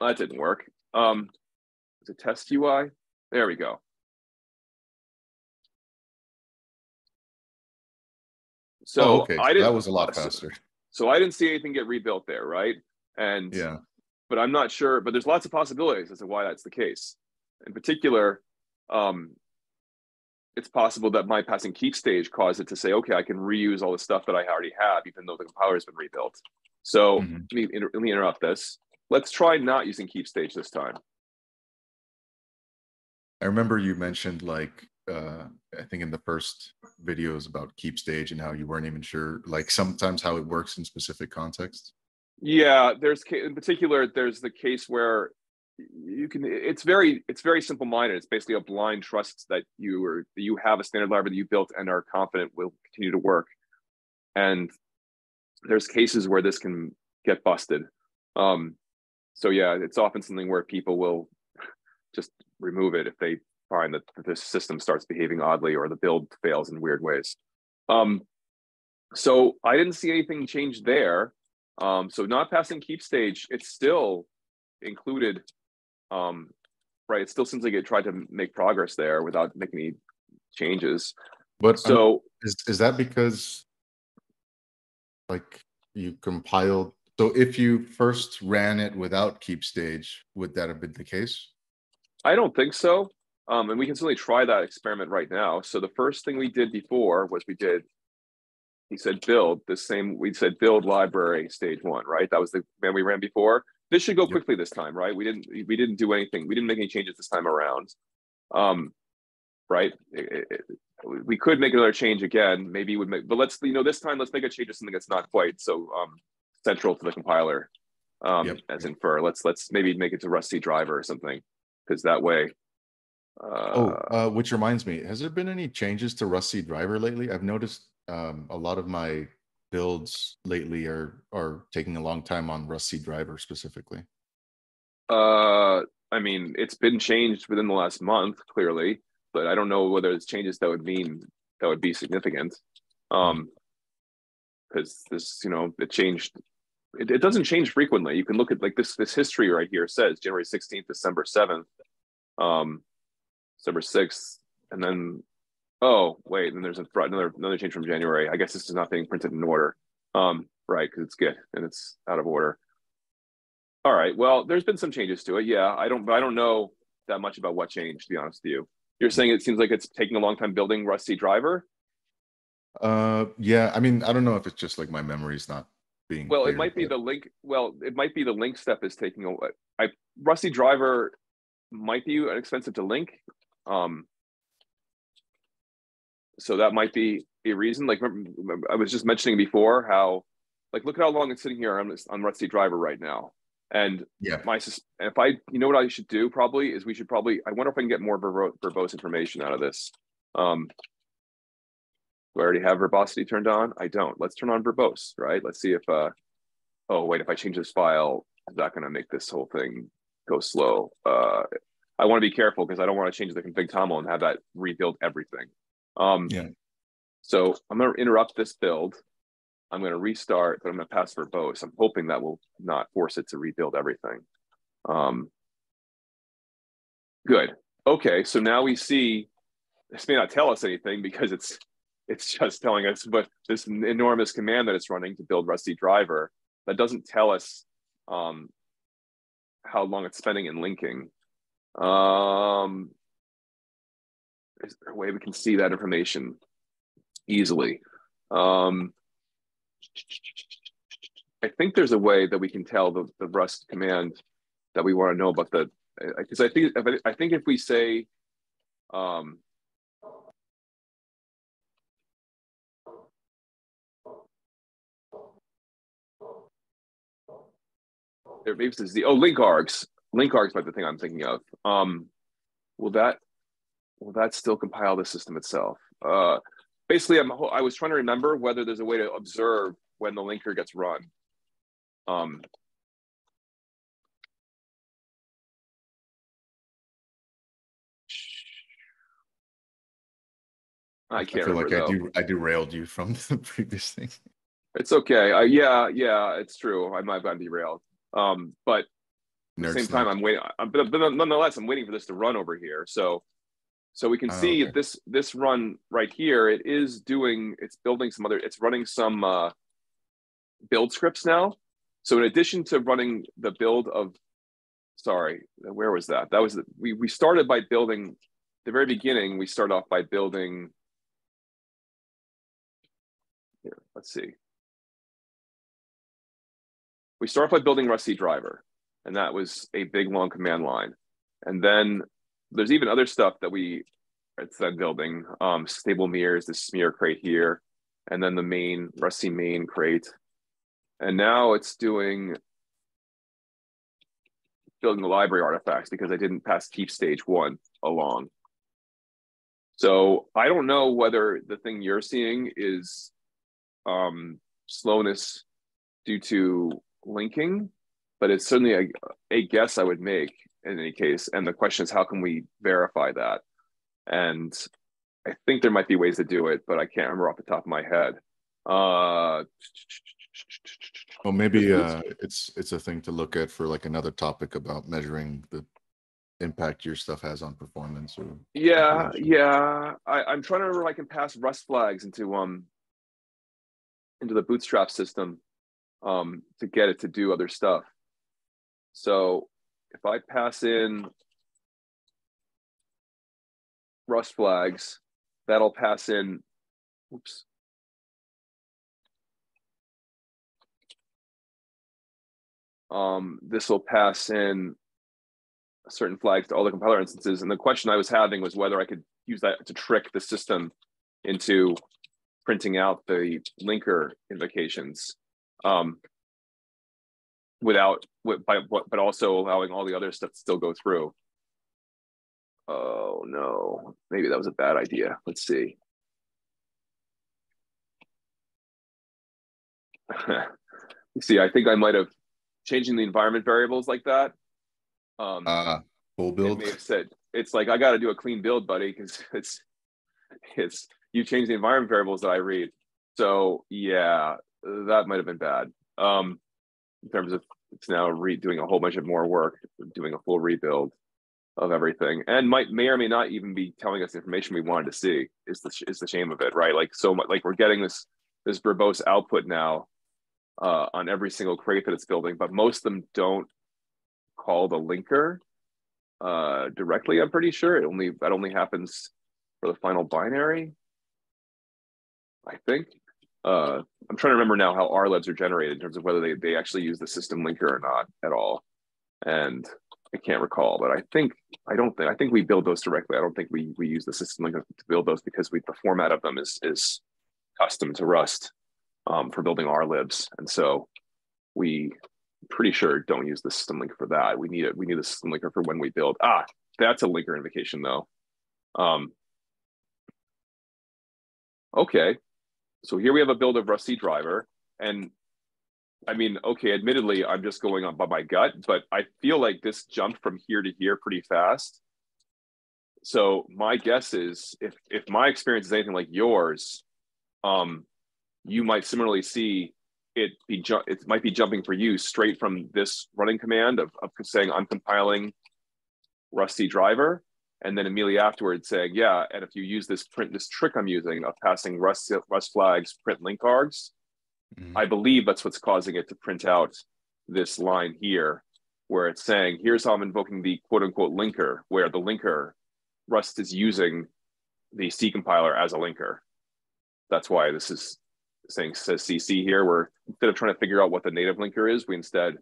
That didn't work. Um, is it test UI? There we go. So oh, okay. I didn't. that was a lot faster. So I didn't see anything get rebuilt there, right? And Yeah. but I'm not sure. But there's lots of possibilities as to why that's the case. In particular, um, it's possible that my passing keep stage caused it to say, okay, I can reuse all the stuff that I already have, even though the compiler has been rebuilt. So Mhm. let, me, inter- let me interrupt this. Let's try not using keep stage this time. I remember you mentioned like uh, I think in the first videos about keep stage and how you weren't even sure, like sometimes how it works in specific contexts. Yeah, there's in particular there's the case where you can it's very it's very simple minded. It's basically a blind trust that you are you have a standard library that you built and are confident will continue to work. And there's cases where this can get busted. Um, so yeah, it's often something where people will just remove it if they find that the system starts behaving oddly or the build fails in weird ways. Um, so I didn't see anything change there. Um, so not passing keep stage, it's still included. Um, right, it still seems like it tried to make progress there without making any changes. But um, So is is that because like you compiled? So if you first ran it without keep stage, would that have been the case? I don't think so. Um, and we can certainly try that experiment right now. So the first thing we did before was we did, he said build the same, we said build library stage one, right? That was the man we ran before. This should go quickly this time, right? We didn't, we didn't do anything. We didn't make any changes this time around. Um, right? It- it- we could make another change again. Maybe we would make, but let's, you know, this time let's make a change to something that's not quite so um, central to the compiler. Um, Yep. as infer. let's let's maybe make it to rustc_driver or something, because that way. Uh, oh, uh, which reminds me, has there been any changes to rustc_driver lately? I've noticed um, a lot of my builds lately are are taking a long time on rustc_driver specifically. Uh, I mean, it's been changed within the last month, clearly, but I don't know whether it's changes that would mean that would be significant. Um, because this, you know, it changed. It, it doesn't change frequently. You can look at like this. This history right here says January sixteenth, December seventh, um, December sixth, and then oh wait, then there's a, another another change from January. I guess this is not being printed in order. Um, right, because it's good and it's out of order. All right. Well, there's been some changes to it. Yeah, I don't. I don't know that much about what changed. To be honest with you, you're saying it seems like it's taking a long time building rustc_driver. Uh, yeah. I mean, I don't know if it's just like my memory's not being. Well, it might be the link. Well, it might be the link step is taking away i rustc_driver might be expensive to link. Um, so that might be a reason. Like remember, I was just mentioning before how, like, look at how long it's sitting here on this on rustc_driver right now. And Yeah. my if I you know what I should do probably is we should probably I wonder if I can get more verbose information out of this. Um, do I already have verbosity turned on? I don't. Let's turn on verbose, right? Let's see if uh oh wait, if I change this file, is that gonna make this whole thing go slow? Uh I want to be careful because I don't want to change the config toml and have that rebuild everything. Um Yeah. so I'm gonna interrupt this build. I'm going to restart, but I'm going to pass verbose. I'm hoping that will not force it to rebuild everything. Um, good. Okay, so now we see this may not tell us anything because it's it's just telling us, but this enormous command that it's running to build rustc_driver that doesn't tell us um, how long it's spending in linking. Um, is there a way we can see that information easily? Um, I think there's a way that we can tell the, the Rust command that we want to know about the because I think if I, I think if we say um, there maybe is the oh link args link args might be the thing I'm thinking of. Um, will that will that still compile the system itself? Uh, basically, I'm I was trying to remember whether there's a way to observe when the linker gets run. Um, I I can't feel like remember. I do I derailed you from the previous thing. It's okay. Uh, yeah, yeah, it's true. I might have gotten derailed. Um, but at the same time. I'm waiting. I'm, but, but nonetheless, I'm waiting for this to run over here. So, so we can Oh, see okay. this this run right here. It is doing. It's building some other. It's running some uh, build scripts now. So in addition to running the build of, sorry, where was that? That was the, we we started by building. The very beginning, we start off by building. Here, let's see. We start by building rustc_driver, and that was a big long command line. And then there's even other stuff that we it's then building um, stable mirrors, the smir crate here, and then the main rustc_main crate. And now it's doing building the library artifacts because I didn't pass keep stage one along. So I don't know whether the thing you're seeing is um, slowness due to linking, but it's certainly a, a guess I would make in any case. And the question is, how can we verify that? And I think there might be ways to do it, but I can't remember off the top of my head. Uh, Well, maybe uh, it's it's a thing to look at for like another topic about measuring the impact your stuff has on performance. Or yeah, yeah. I, I'm trying to remember I can pass Rust flags into um into the Bootstrap system um to get it to do other stuff. So if I pass in Rust flags, that'll pass in. Oops. Um, this will pass in certain flags to all the compiler instances. And the question I was having was whether I could use that to trick the system into printing out the linker invocations um, without, with, by, but also allowing all the other stuff to still go through. Oh no, maybe that was a bad idea. Let's see. you see, I think I might have changing the environment variables like that. Um, uh, full build. May have said it's like I got to do a clean build, buddy, because it's it's you change the environment variables that I read. So yeah, that might have been bad. Um, in terms of it's now re- doing a whole bunch of more work, doing a full rebuild of everything, and might may or may not even be telling us information we wanted to see. Is the is the shame of it, right? Like so much, like we're getting this this verbose output now uh, on every single crate that it's building, but most of them don't call the linker uh, directly. I'm pretty sure it only that only happens for the final binary. I think. Uh, I'm trying to remember now how RLibs are generated in terms of whether they, they actually use the system linker or not at all. And I can't recall, but I think I don't think I think we build those directly. I don't think we we use the system linker to build those because we the format of them is is custom to Rust um, for building RLibs, and so we pretty sure don't use the system linker for that. We need it. We need the system linker for when we build. Ah, that's a linker invocation though. Um, okay, so here we have a build of rustc_driver, and I mean, okay, admittedly, I'm just going on by my gut, but I feel like this jumped from here to here pretty fast. So my guess is, if if my experience is anything like yours, um, you might similarly see it be ju- it might be jumping for you straight from this running command of, of saying I'm compiling rustc_driver, and then immediately afterwards saying, yeah, and if you use this print this trick I'm using of passing Rust Rust flags print link args, mm-hmm. I believe that's what's causing it to print out this line here, where it's saying, here's how I'm invoking the quote unquote linker, where the linker Rust is using the C compiler as a linker. That's why this is saying says CC here, where instead of trying to figure out what the native linker is, we instead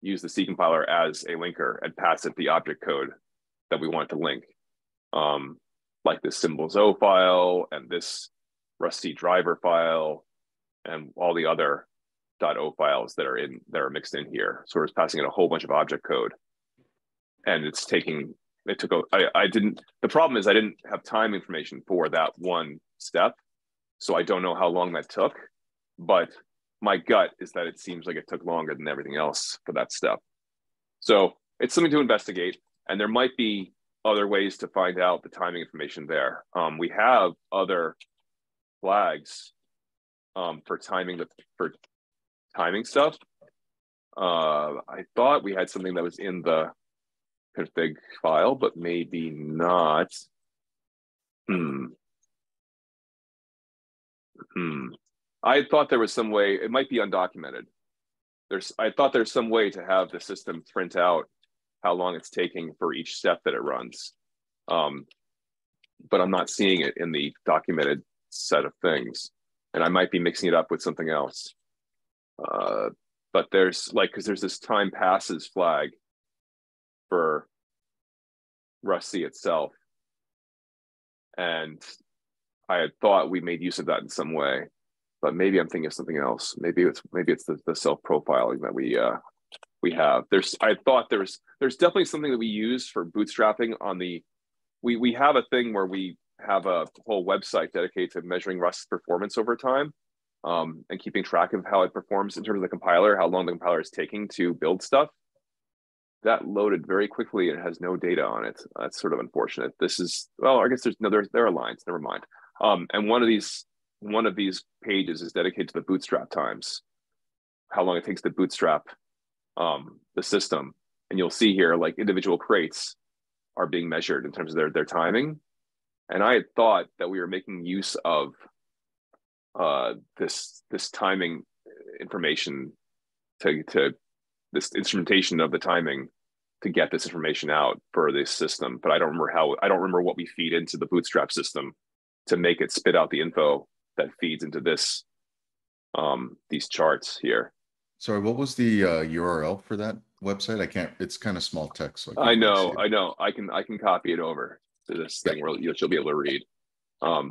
use the C compiler as a linker and pass it the object code that we want to link, um, like this symbols O file and this rustc_driver file and all the other .o files that are in that are mixed in here. So we're passing in a whole bunch of object code, and it's taking it took a I, I didn't the problem is I didn't have time information for that one step so I don't know how long that took, but my gut is that it seems like it took longer than everything else for that step. So it's something to investigate, and there might be other ways to find out the timing information there. Um, we have other flags um, for timing the for timing stuff. Uh, I thought we had something that was in the config file, but maybe not. Hmm. Hmm. I thought there was some way, it might be undocumented. There's, I thought there's some way to have the system print out how long it's taking for each step that it runs. Um, but I'm not seeing it in the documented set of things. And I might be mixing it up with something else. Uh, but there's like, because there's this time passes flag for rustc itself. And I had thought we made use of that in some way, but maybe I'm thinking of something else. Maybe it's maybe it's the, the self profiling that we uh, we have. There's I thought there's there's definitely something that we use for bootstrapping on the we we have a thing where we have a whole website dedicated to measuring Rust's performance over time um, and keeping track of how it performs in terms of the compiler, how long the compiler is taking to build stuff. That loaded very quickly and has no data on it. That's sort of unfortunate. This is well, I guess there's no there there are lines. Never mind. Um, and one of these one of these pages is dedicated to the bootstrap times, how long it takes to bootstrap um, the system. And you'll see here like individual crates are being measured in terms of their, their timing. And I had thought that we were making use of uh, this this timing information to, to this instrumentation of the timing to get this information out for this system. But I don't remember how I don't remember what we feed into the bootstrap system to make it spit out the info that feeds into this um, these charts here. Sorry, what was the uh, URL for that website? I can't. It's kind of small text. So I, I know. I know. I can. I can copy it over to this thing where you'll, you'll be able to read. Um,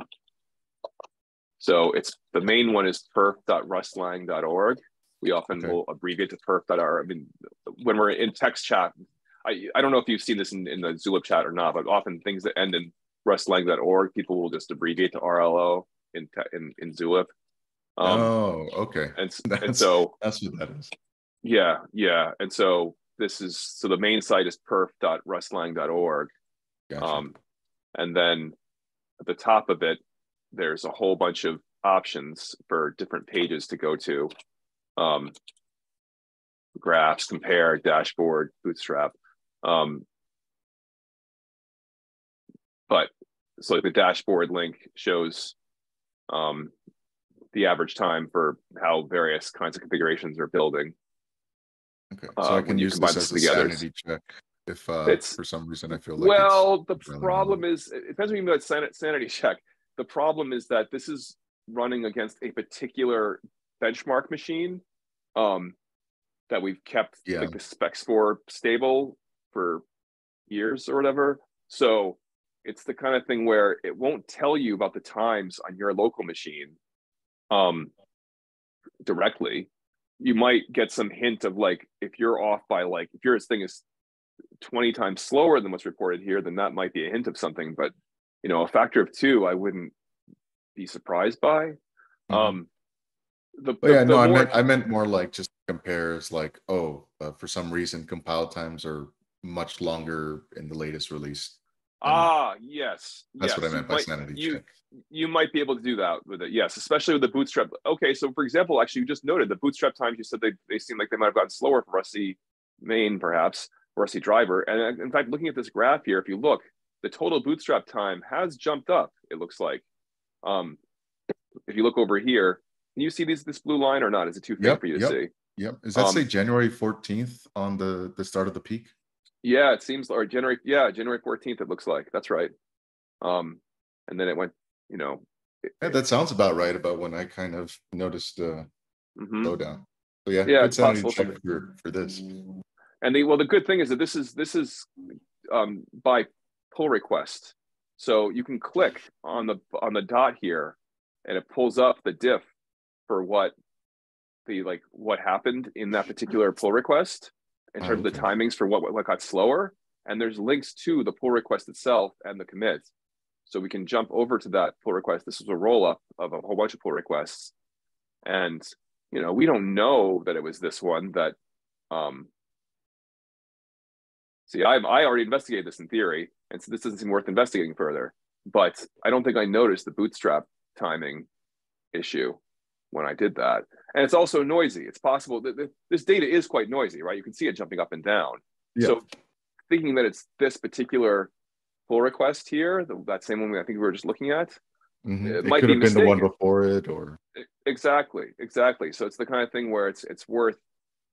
so it's the main one is perf.rust-lang.org. We often okay. will abbreviate to perf.r. I mean, when we're in text chat, I, I don't know if you've seen this in, in the Zulip chat or not, but often things that end in rust-lang.org, people will just abbreviate to RLO in in, in Zulip. Um, oh, okay. and, and so That's what that is. yeah, yeah. And so this is so the main site is perf.rust-lang.org. Gotcha. Um, and then at the top of it, there's a whole bunch of options for different pages to go to. Um, graphs, compare, dashboard, bootstrap. Um, but so like the dashboard link shows um, the average time for how various kinds of configurations are building. okay. uh, So I can use this as this a together, sanity check if uh, It's- for some reason I feel like well, the problem is it depends what you mean by san- sanity check. The problem is that this is running against a particular benchmark machine um, that we've kept Yeah. like the specs for stable for years or whatever. So it's the kind of thing where it won't tell you about the times on your local machine um, directly. You might get some hint of like if you're off by like if your thing is 20 times slower than what's reported here, then that might be a hint of something. But you know, a factor of two, I wouldn't be surprised by. Mhm. Um, the, yeah, the- the no, I meant I meant more like just compares like oh, uh, for some reason compile times are much longer in the latest release. Ah, yes, That's yes, what I meant by might- sanity you, check. you might be able to do that with it, yes, especially with the bootstrap. Okay, so for example, actually, you just noted the bootstrap times. You said they they seem like they might have gotten slower for Rusty main, perhaps or rustc_driver. And uh, in fact, looking at this graph here, if you look, the total bootstrap time has jumped up. It looks like. Um, if you look over here, can you see these this blue line or not? Is it too faint Yep, for you to yep. see? Yep. Does that um, say January 14th on the the start of the peak? Yeah, it seems or January. Yeah, January fourteenth. It looks like that's right. Um, and then it went. You know. it- Yeah, that sounds about right about when I kind of noticed the mhm. slowdown. So yeah, Yeah, it's possible. check for, for this. And the well, the good thing is that this is this is um, by pull request, so you can click on the on the dot here, and it pulls up the diff for what the like what happened in that particular pull request in Oh, terms of the timings for what what got slower. And there's links to the pull request itself and the commit, so we can jump over to that pull request. This is a roll up of a whole bunch of pull requests, and you know we don't know that it was this one that um, See, I I already investigated this in theory, and so this doesn't seem worth investigating further. But I don't think I noticed the bootstrap timing issue when I did that, and it's also noisy. It's possible that this data is quite noisy, right? You can see it jumping up and down. Yeah. So, thinking that it's this particular pull request here, the, that same one I think we were just looking at, Mhm. It It, might could be have been the one before it, or Exactly, exactly. So it's the kind of thing where it's it's worth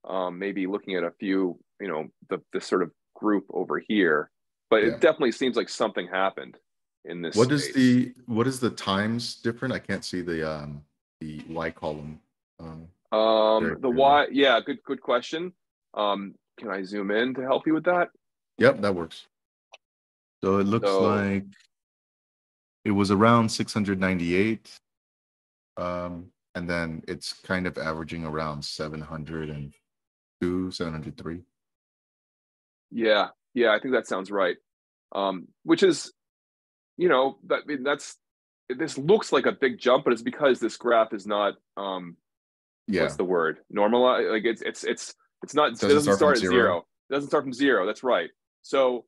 um, maybe looking at a few, you know, the this sort of group over here. But Yeah. it definitely seems like something happened in this. what is space. the what is the times different? I can't see the um the Y column. Um, um the Y. Yeah, good good question. Um, can I zoom in to help you with that? yep, that works. So it looks So- like it was around 698, um, and then it's kind of averaging around 702, 703. Yeah, yeah, I think that sounds right. Um, which is, you know, that I mean, that's this looks like a big jump, but it's because this graph is not um Yeah, what's the word normalize like it's it's it's it's not it Doesn't doesn't, start start, at zero. zero. it doesn't start from zero that's right so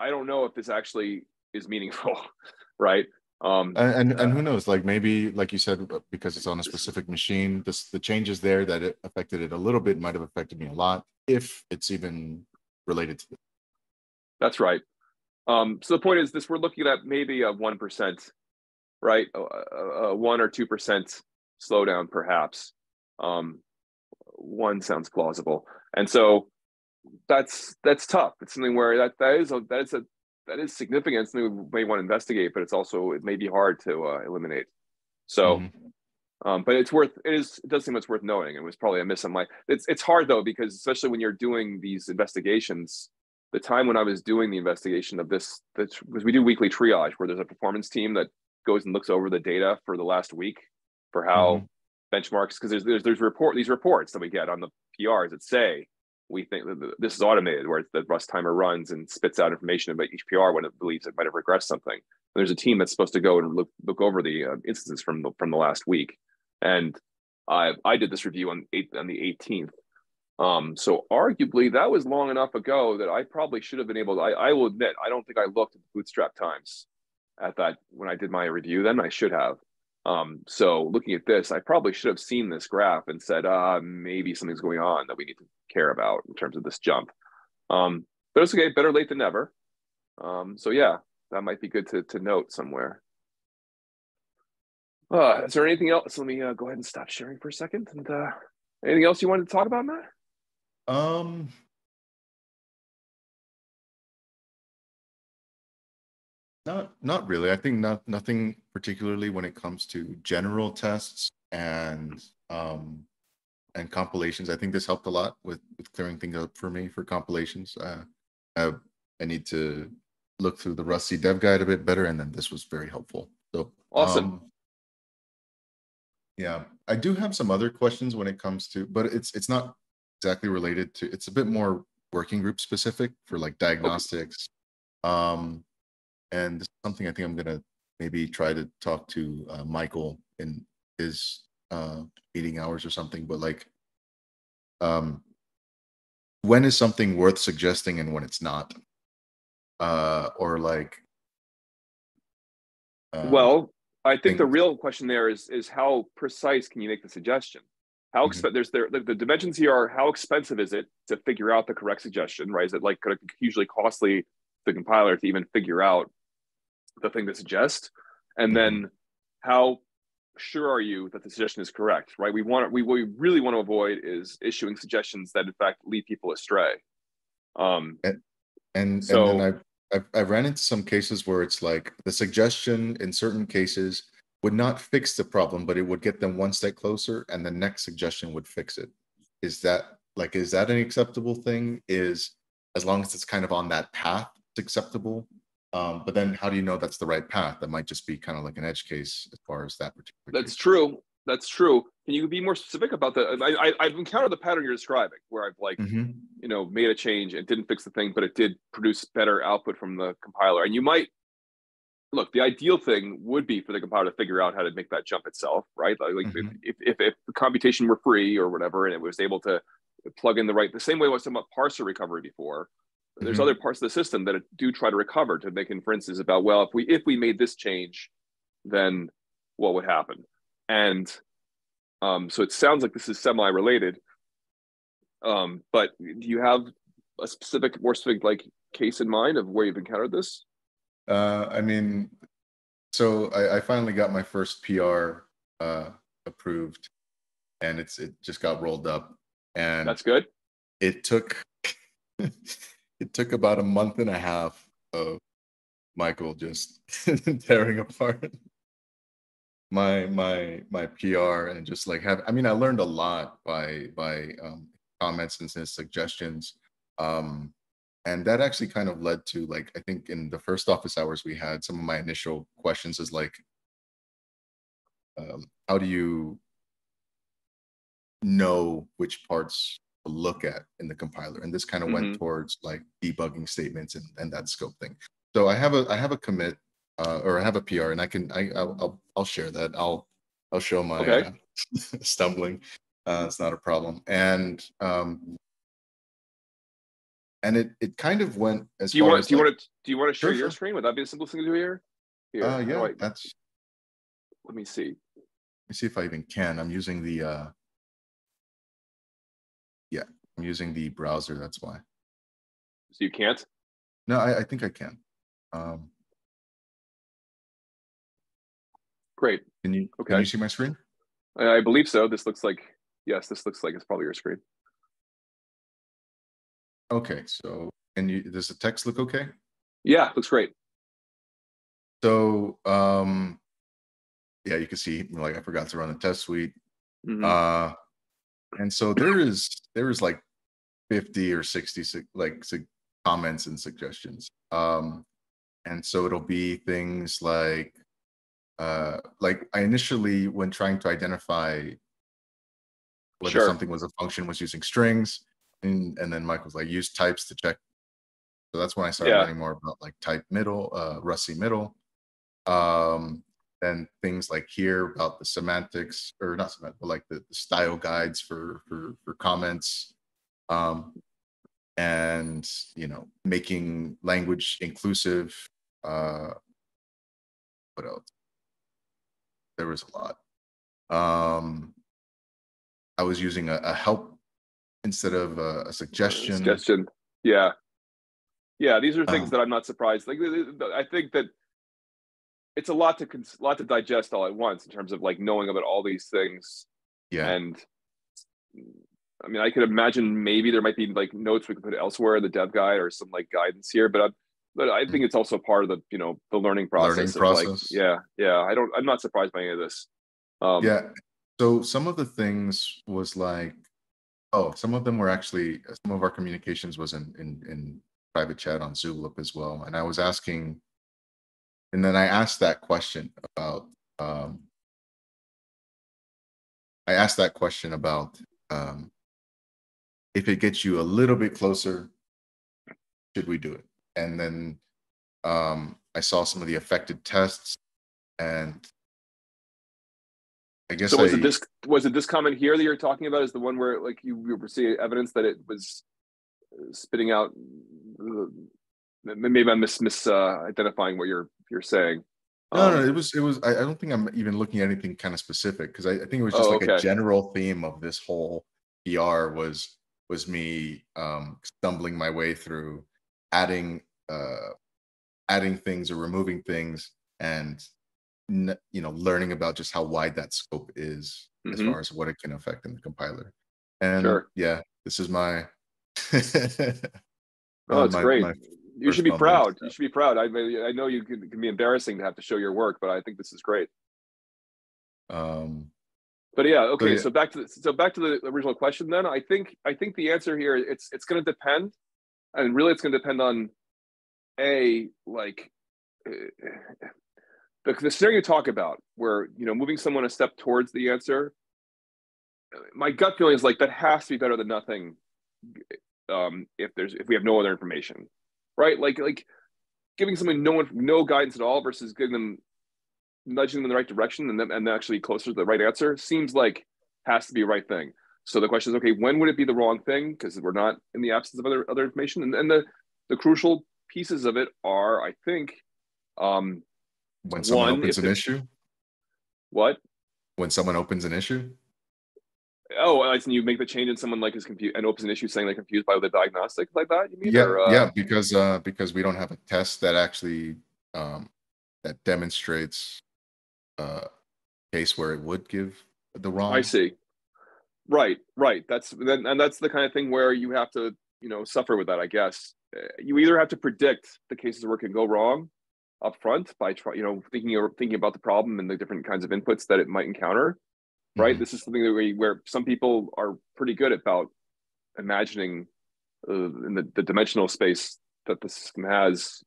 i don't know if this actually is meaningful right um and and, and who knows? Like maybe, like you said, uh, because it's on a specific machine, this the changes there that it affected it a little bit might have affected me a lot, if it's even related to. that's right um so the point is this we're looking at maybe a 1% right a, 1 or 2% slowdown perhaps um one sounds plausible and so that's that's tough it's something where that that is a that is a that is significant something we may want to investigate but it's also it may be hard to uh, eliminate so Mhm. um, but it's worth it is it does seem it's worth knowing. It was probably a miss on my. It's it's hard though because especially when you're doing these investigations, the time when I was doing the investigation of this, because we do weekly triage where there's a performance team that goes and looks over the data for the last week for how benchmarks because there's there's there's report these reports that we get on the PRs that say we think that this is automated where the rust timer runs and spits out information about each PR when it believes it might have regressed something. And there's a team that's supposed to go and look look over the uh, instances from the from the last week and I I did this review on eight on the 18th. Um, so arguably that was long enough ago that I probably should have been able to. I, I will admit I don't think I looked at the bootstrap times at that when I did my review. Then I should have. Um, so looking at this, I probably should have seen this graph and said, uh, maybe something's going on that we need to care about in terms of this jump. Um, but it's okay, better late than never. Um, so yeah, that might be good to, to note somewhere. Uh, is there anything else? Let me uh, go ahead and stop sharing for a second. And uh, anything else you wanted to talk about, Matt? Um, not not really. I think not nothing particularly when it comes to general tests and um and compilations. I think this helped a lot with with clearing things up for me for compilations. Uh, I, I need to look through the rustc dev guide a bit better, and then this was very helpful. So awesome. Um, yeah, I do have some other questions when it comes to, but it's it's not exactly related to. It's a bit more working group specific for like diagnostics, okay. um, and something I think I'm gonna maybe try to talk to uh, Michael in his uh, meeting hours or something. But like, um, when is something worth suggesting and when it's not? Uh, or like, uh, well, I think the real question there is is how precise can you make the suggestion? How mm-hmm. there's there the, the, dimensions here are how expensive is it to figure out the correct suggestion, right? Is it like hugely costly the compiler to even figure out the thing to suggest? And then how sure are you that the suggestion is correct, right? We want we what we really want to avoid is issuing suggestions that in fact lead people astray. Um, and and, so, and then I've, I've I've ran into some cases where it's like the suggestion in certain cases would not fix the problem, but it would get them one step closer, and the next suggestion would fix it. Is that like is that an acceptable thing? Is as long as it's kind of on that path, it's acceptable. Um, but then how do you know that's the right path? That might just be kind of like an edge case as far as that particular. That's case. true. That's true. Can you be more specific about that? I, I, have encountered the pattern you're describing where I've like, mm-hmm. you know, made a change and didn't fix the thing, but it did produce better output from the compiler. And you might look, the ideal thing would be for the compiler to figure out how to make that jump itself, right? Like mm-hmm. if, if, if the computation were free or whatever, and it was able to plug in the right, the same way I was talking about parser recovery before, there's mm-hmm. other parts of the system that do try to recover to make inferences about well if we if we made this change then what would happen? And um, so it sounds like this is semi-related um, but do you have a specific more specific like case in mind of where you've encountered this? Uh, i mean so I, I, finally got my first pr uh, approved and it's it just got rolled up and that's good. it took it took about a month and a half of Michael just tearing apart my my my PR and just like have I mean I learned a lot by by um, comments and his suggestions. Um and that actually kind of led to like I think in the first office hours we had some of my initial questions is like um, how do you know which parts look at in the compiler. And this kind of mm-hmm. went towards like debugging statements and, and that scope thing. So i have a i have a commit uh, or i have a pr and i can i i'll i'll, share that. I'll i'll show my okay. uh, stumbling. Uh, it's not a problem. And um and it it kind of went as do you want do you like, want to do you want to share sure, your screen? Would that be the simplest thing to do here, here uh, yeah I, that's let me see. Let me see if i even can. I'm using the uh I'm using the browser. That's why. So you can't? No, I, I think I can. Um, Great. Can you okay? Can you see my screen? I believe so. This looks like yes. This looks like it's probably your screen. Okay, so and you does the text look okay? Yeah, looks great. So um yeah, you can see like I forgot to run the test suite. Mm-hmm. Uh and so there is there is like 50 or 60 like comments and suggestions um and so it'll be things like uh like i initially when trying to identify whether sure. something was a function was using strings and and then mike was like use types to check so that's when i started yeah. learning more about like type middle uh rustc_middle um then things like here about the semantics or not semantics, but like the, the style guides for for for comments um and you know making language inclusive uh what else? There was a lot. Um i was using a, a help instead of a, a suggestion. Suggestion. Yeah. Yeah these are things Um, that i'm not surprised. Like i think that it's a lot to cons- lot to digest all at once in terms of like knowing about all these things yeah. and I mean, I could imagine maybe there might be like notes we could put elsewhere in the dev guide or some like guidance here, but I, but I think it's also part of the you know the learning process. Learning of, like, process. yeah, yeah. I don't. I'm not surprised by any of this. Um, yeah so some of the things was like oh some of them were actually some of our communications was in in, in private chat on zulip as well and i was asking and then i asked that question about um i asked that question about um if it gets you a little bit closer should we do it and then um i saw some of the affected tests and i guess So was I, it this was it this comment here that you're talking about? Is the one where like you, you were seeing evidence that it was spitting out? uh, Maybe I'm mis mis uh, identifying what you're you're saying. No, Um, no, it was it was. I, I don't think I'm even looking at anything kind of specific because I, I think it was just Oh, like okay. a general theme of this whole PR was was me um, stumbling my way through adding uh, adding things or removing things and you know learning about just how wide that scope is as Mhm. far as what it can affect in the compiler. And Sure. yeah, this is my. Oh, uh, it's my- great. my you should be proud. You should be proud. I I know you can, it can be embarrassing to have to show your work, but I think this is great. um, But yeah, okay. yeah. So back to the, so back to the original question. Then I think I think the answer here it's it's going to depend, and really it's going to depend on a like uh, the the scenario you talk about where you know moving someone a step towards the answer. My gut feeling is like that has to be better than nothing. Um, if there's if we have no other information, right? Like like giving someone no no guidance at all versus giving them nudging them in the right direction and them and actually closer to the right answer seems like has to be a right thing. So the question is, okay, when would it be the wrong thing? Because we're not in the absence of other other information. And, and the the crucial pieces of it are, I think, um, when someone One, opens an it- issue, what? when someone opens an issue, Oh, and you make the change and someone like is confused and opens an issue saying they're confused by the diagnostic like that. You mean? yeah Or, uh, yeah because uh because we don't have a test that actually um that demonstrates uh case where it would give the wrong I see. Right, right. That's then, and that's the kind of thing where you have to, you know, suffer with that. I guess Uh, you either have to predict the cases where it can go wrong up front by try, you know, thinking or thinking about the problem and the different kinds of inputs that it might encounter. Right. Mhm. This is something that we, where some people are pretty good about imagining uh, in the, the dimensional space that the system has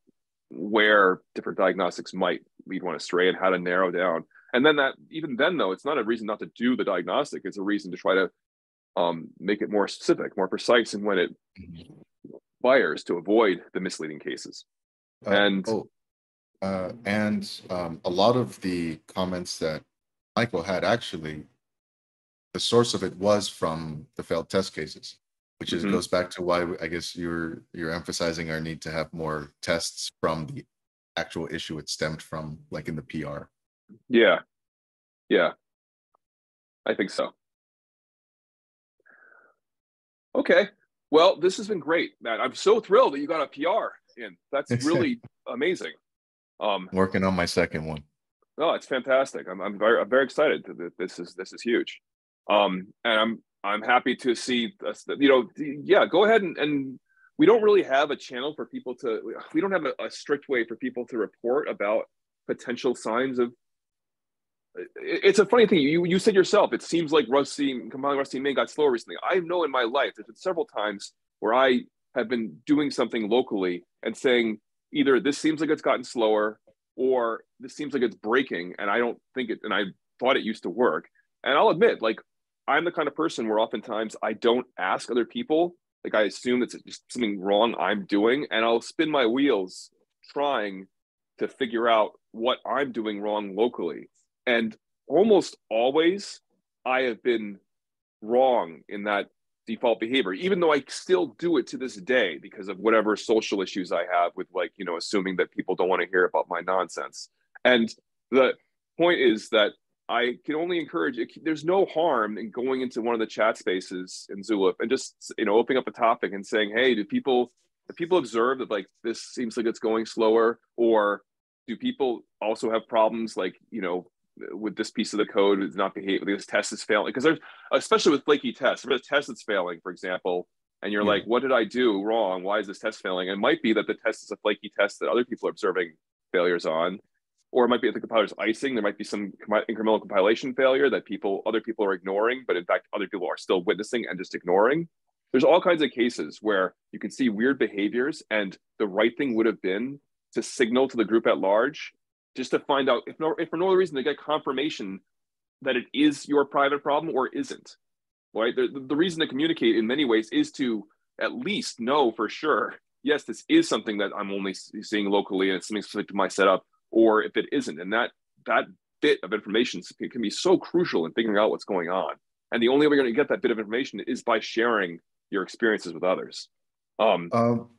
where different diagnostics might lead one astray and how to narrow down. And then that even then though it's not a reason not to do the diagnostic. It's a reason to try to um, make it more specific more precise and when it fires to avoid the misleading cases. Uh, and- oh, uh, and um, a lot of the comments that Michael had actually, the source of it was from the failed test cases, which is Mhm. goes back to why I guess you're you're emphasizing our need to have more tests from the actual issue it stemmed from, like in the PR. yeah yeah i think so okay well this has been great matt i'm so thrilled that you got a pr in that's really amazing um Working on my second one. No, it's fantastic. I'm, I'm very I'm very excited. that This is this is huge, um, and I'm I'm happy to see us. You know, yeah. Go ahead and, and we don't really have a channel for people to. We don't have a, a strict way for people to report about potential signs of. it- It's a funny thing. You you said yourself. It seems like rustc compiling rustc_main got slower recently. I know in my life there's been several times where I have been doing something locally and saying either this seems like it's gotten slower or this seems like it's breaking and I don't think it and I thought it used to work. And I'll admit, like I'm the kind of person where oftentimes I don't ask other people. Like I assume it's just something wrong I'm doing, and I'll spin my wheels trying to figure out what I'm doing wrong locally. And almost always I have been wrong in that default behavior, even though I still do it to this day because of whatever social issues I have with like, you know, assuming that people don't want to hear about my nonsense. And the point is that I can only encourage it. There's no harm in going into one of the chat spaces in Zulip and just, you know, opening up a topic and saying, Hey, do people, do people observe that like this seems like it's going slower or do people also have problems like, you know, with this piece of the code is not behaving this test is failing because there's especially with flaky tests if there's a test that's failing for example and you're yeah. like what did i do wrong why is this test failing it might be that the test is a flaky test that other people are observing failures on or it might be that the compiler's icing. There might be some incremental compilation failure that people other people are ignoring but in fact other people are still witnessing and just ignoring. There's all kinds of cases where you can see weird behaviors and the right thing would have been to signal to the group at large just to find out if, no, if for no other reason they get confirmation that it is your private problem or isn't right? The, the reason to communicate in many ways is to at least know for sure yes this is something that i'm only seeing locally and it's something specific to my setup or if it isn't and that that bit of information can be so crucial in figuring out what's going on and the only way you're going to get that bit of information is by sharing your experiences with others um, um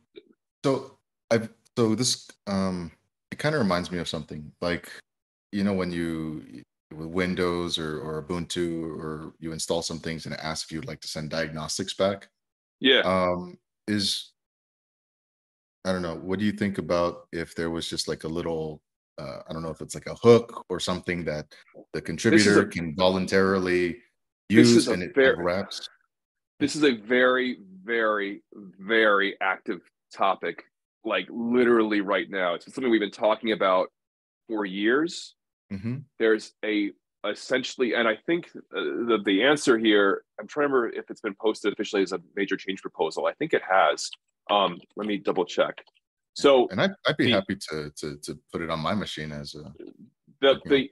so i've so this um it kind of reminds me of something like you know when you with Windows or, or Ubuntu or you install some things and it asks if you'd like to send diagnostics back. Yeah. Um, is I don't know. What do you think about if there was just like a little uh, I don't know if it's like a hook or something that the contributor a, can voluntarily use and it very, wraps. This is a very, very, very active topic like literally right now. It's something we've been talking about for years. Mm-hmm. There's a essentially, and I think uh, the the answer here. I'm trying to remember if it's been posted officially as a major change proposal. I think it has. Um, let me double check. So, and I'd, I'd be the, happy to, to to put it on my machine as a. The the,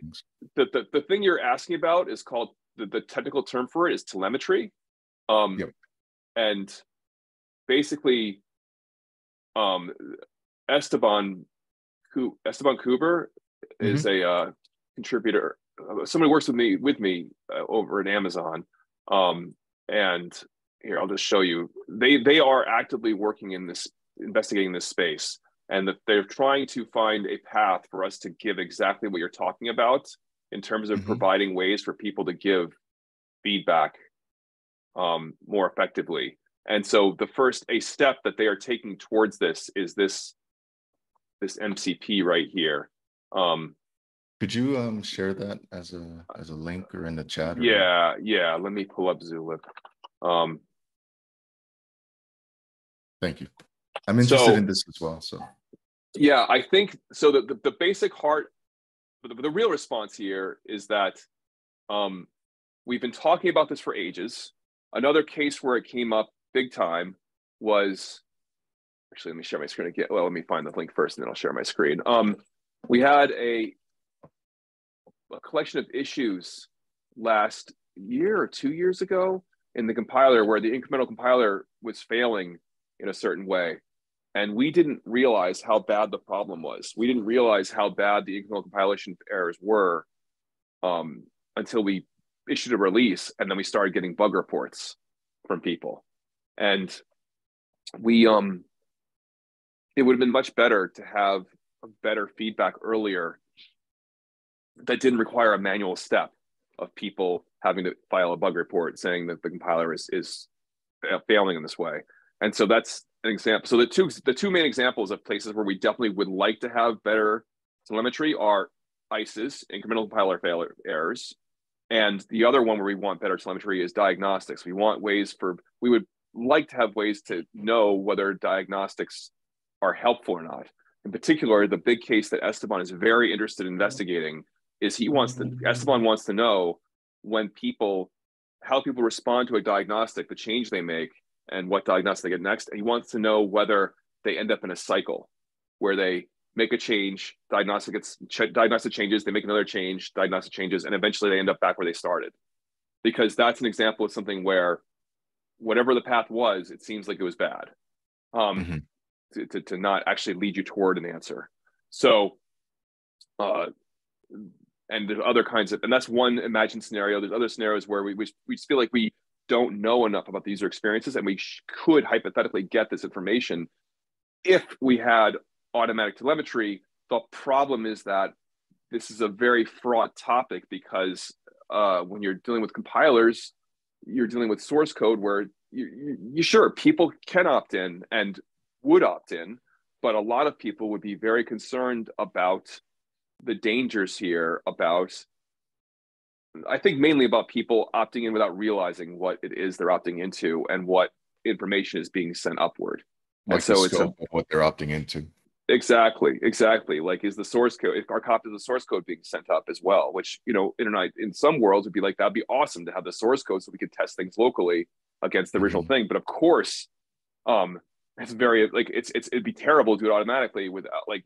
the the the thing you're asking about is called the, the technical term for it is telemetry. Um, yep. and basically um, Esteban who Esteban Kuber mm-hmm. is a uh, contributor. Uh, somebody works with me with me uh, over at Amazon, um, and here I'll just show you. They they are actively working in this, investigating this space, and that they're trying to find a path for us to give exactly what you're talking about in terms of mm-hmm. providing ways for people to give feedback um, more effectively. And so the first a step that they are taking towards this is this this MCP right here. Um, Could you um, share that as a as a link or in the chat? Or... Yeah, yeah. Let me pull up Zulip. Um, Thank you. I'm interested so, in this as well. So yeah, I think so. The the, the basic heart, the, the real response here is that um, we've been talking about this for ages. Another case where it came up big time was actually let me share my screen again. Well, let me find the link first and then I'll share my screen. Um, we had a, a collection of issues last year or two years ago in the compiler where the incremental compiler was failing in a certain way. And we didn't realize how bad the problem was. We didn't realize how bad the incremental compilation errors were um, until we issued a release and then we started getting bug reports from people and we um it would have been much better to have better feedback earlier that didn't require a manual step of people having to file a bug report saying that the compiler is is failing in this way and so that's an example so the two the two main examples of places where we definitely would like to have better telemetry are ICEs, incremental compiler failure errors, and the other one where we want better telemetry is diagnostics. We want ways for we would like to have ways to know whether diagnostics are helpful or not. In particular, the big case that Esteban is very interested in investigating is he wants to Esteban wants to know when people how people respond to a diagnostic, the change they make, and what diagnostic they get next. And he wants to know whether they end up in a cycle where they make a change, diagnostic gets ch- diagnostic changes, they make another change, diagnostic changes, and eventually they end up back where they started. Because that's an example of something where whatever the path was, it seems like it was bad. Um, mm-hmm. to, to, to not actually lead you toward an answer. So uh, and there's other kinds of, and that's one imagined scenario. There's other scenarios where we we, we feel like we don't know enough about the user experiences, and we sh- could hypothetically get this information if we had automatic telemetry. The problem is that this is a very fraught topic because uh, when you're dealing with compilers, you're dealing with source code where you, you, you sure people can opt in and would opt in, but a lot of people would be very concerned about the dangers here about I think mainly about people opting in without realizing what it is they're opting into and what information is being sent upward. Like and so it's a, what they're opting into. Exactly, exactly. Like is the source code if our copy of the source code being sent up as well, which you know, internet in some worlds would be like that'd be awesome to have the source code so we could test things locally against the original mm-hmm. thing. But of course, um, it's very like it's it's it'd be terrible to do it automatically without like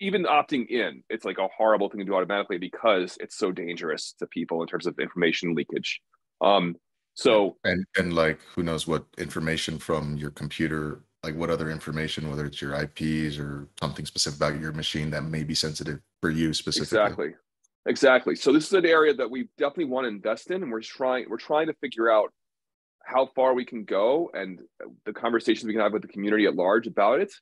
even opting in, it's like a horrible thing to do automatically because it's so dangerous to people in terms of information leakage. Um, so and and like who knows what information from your computer, like what other information, whether it's your IPs or something specific about your machine that may be sensitive for you specifically. Exactly. Exactly. So this is an area that we definitely want to invest in, and we're trying we're trying to figure out how far we can go and the conversations we can have with the community at large about it.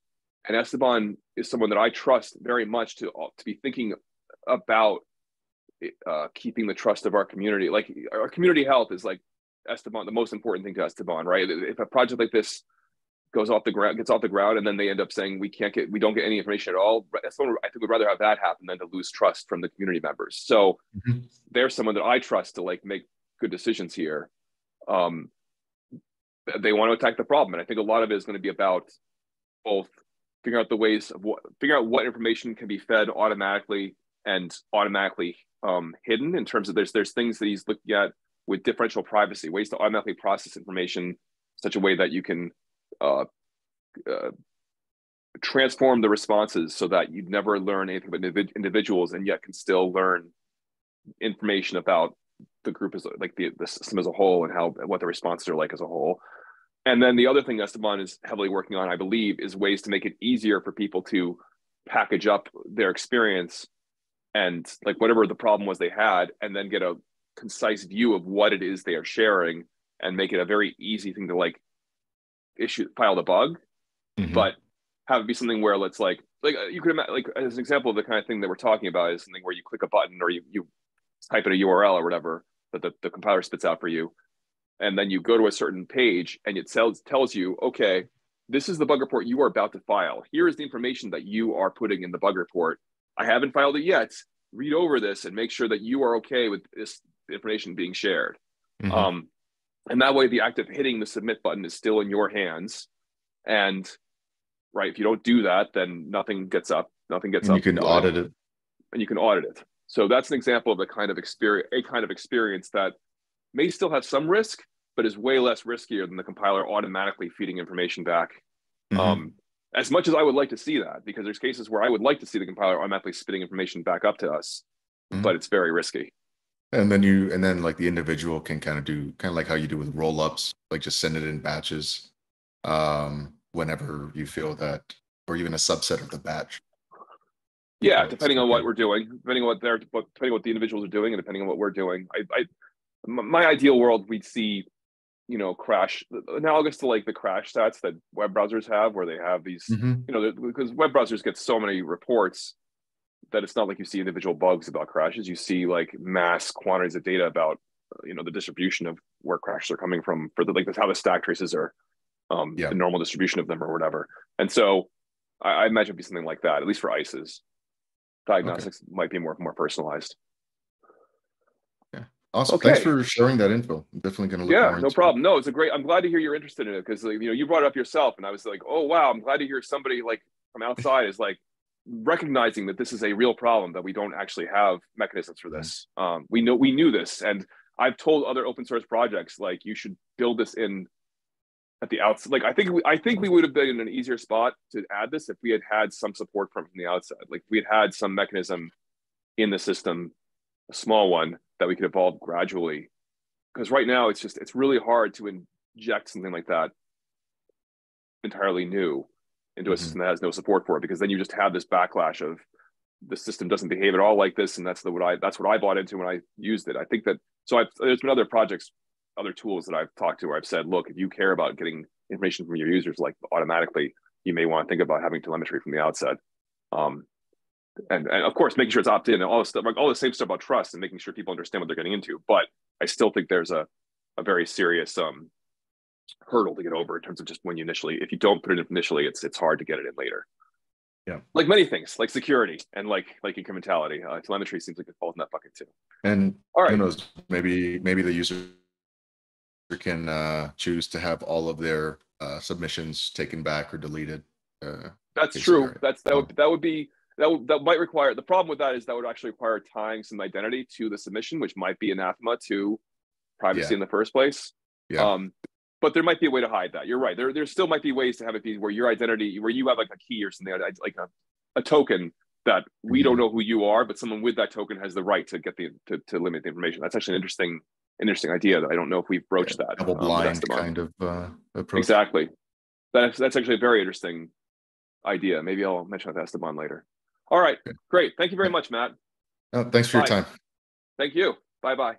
And Esteban is someone that I trust very much to to be thinking about uh, keeping the trust of our community. Like our community health is like Esteban, the most important thing to Esteban, right? If a project like this goes off the ground, gets off the ground, and then they end up saying we can't get, we don't get any information at all. Esteban, I think we'd rather have that happen than to lose trust from the community members. So mm-hmm. they're someone that I trust to like make good decisions here. Um, they want to attack the problem, and I think a lot of it is going to be about both figure out the ways of what figure out what information can be fed automatically and automatically um, hidden in terms of there's there's things that he's looking at with differential privacy ways to automatically process information such a way that you can uh, uh, transform the responses so that you never learn anything about individuals and yet can still learn information about the group as like the, the system as a whole and how what the responses are like as a whole and then the other thing Esteban is heavily working on, I believe, is ways to make it easier for people to package up their experience and like whatever the problem was they had, and then get a concise view of what it is they are sharing and make it a very easy thing to like issue file the bug, mm-hmm. but have it be something where let's like like uh, you could imagine like as an example of the kind of thing that we're talking about is something where you click a button or you you type in a URL or whatever that the, the compiler spits out for you and then you go to a certain page and it tells tells you, okay, this is the bug report you are about to file. Here is the information that you are putting in the bug report. I haven't filed it yet. Read over this and make sure that you are okay with this information being shared. Mm-hmm. Um, and that way, the act of hitting the submit button is still in your hands. And right, if you don't do that, then nothing gets up. Nothing gets and up. You can audit it, and you can audit it. So that's an example of the kind of experience, a kind of experience that may still have some risk, but is way less riskier than the compiler automatically feeding information back. Mm-hmm. Um, as much as I would like to see that, because there's cases where I would like to see the compiler automatically spitting information back up to us, mm-hmm. but it's very risky. And then you, and then like the individual can kind of do kind of like how you do with roll ups, like just send it in batches um, whenever you feel that, or even a subset of the batch. Yeah, depending on what we're doing, depending on what they're, depending on what the individuals are doing, and depending on what we're doing. I, I my ideal world, we'd see you know crash analogous to like the crash stats that web browsers have where they have these mm-hmm. you know because web browsers get so many reports that it's not like you see individual bugs about crashes you see like mass quantities of data about you know the distribution of where crashes are coming from for the like that's how the stack traces are um yeah. the normal distribution of them or whatever and so I, I imagine it'd be something like that at least for ICEs diagnostics okay. might be more more personalized Awesome. Okay. Thanks for sharing that info. I'm definitely going to look. Yeah, no problem. It. No, it's a great. I'm glad to hear you're interested in it because like, you know you brought it up yourself, and I was like, oh wow, I'm glad to hear somebody like from outside is like recognizing that this is a real problem that we don't actually have mechanisms for this. Um, we know we knew this, and I've told other open source projects like you should build this in at the outset. Like I think we, I think we would have been in an easier spot to add this if we had had some support from, from the outside. Like we had had some mechanism in the system, a small one that we could evolve gradually because right now it's just it's really hard to inject something like that entirely new into a mm-hmm. system that has no support for it because then you just have this backlash of the system doesn't behave at all like this, and that's the what I that's what I bought into when I used it. I think that so I've there's been other projects, other tools that I've talked to where I've said, look, if you care about getting information from your users like automatically, you may want to think about having telemetry from the outset. Um, and, and of course, making sure it's opt in and all the stuff, like all the same stuff about trust and making sure people understand what they're getting into. But I still think there's a, a very serious um, hurdle to get over in terms of just when you initially, if you don't put it in initially, it's it's hard to get it in later. Yeah, like many things, like security and like like incrementality, uh, telemetry seems like it falls in that bucket too. And all right, who knows? Maybe maybe the user can uh, choose to have all of their uh, submissions taken back or deleted. Uh, That's true. That's that would that would be that would, that might require the problem with that is that would actually require tying some identity to the submission, which might be anathema to privacy Yeah. in the first place. Yeah. Um, but there might be a way to hide that. You're right. There, there still might be ways to have it be where your identity, where you have like a key or something, like a, a token that we don't Mhm. know who you are, but someone with that token has the right to get the to, to limit the information. That's actually an interesting, interesting idea that I don't know if we've broached that. double um, blind Esteban. kind of uh, approach. Exactly. That's that's actually a very interesting idea. Maybe I'll mention that to Esteban later. All right, great. Thank you very much, Matt. Uh, thanks for your time. Thank you. Bye bye.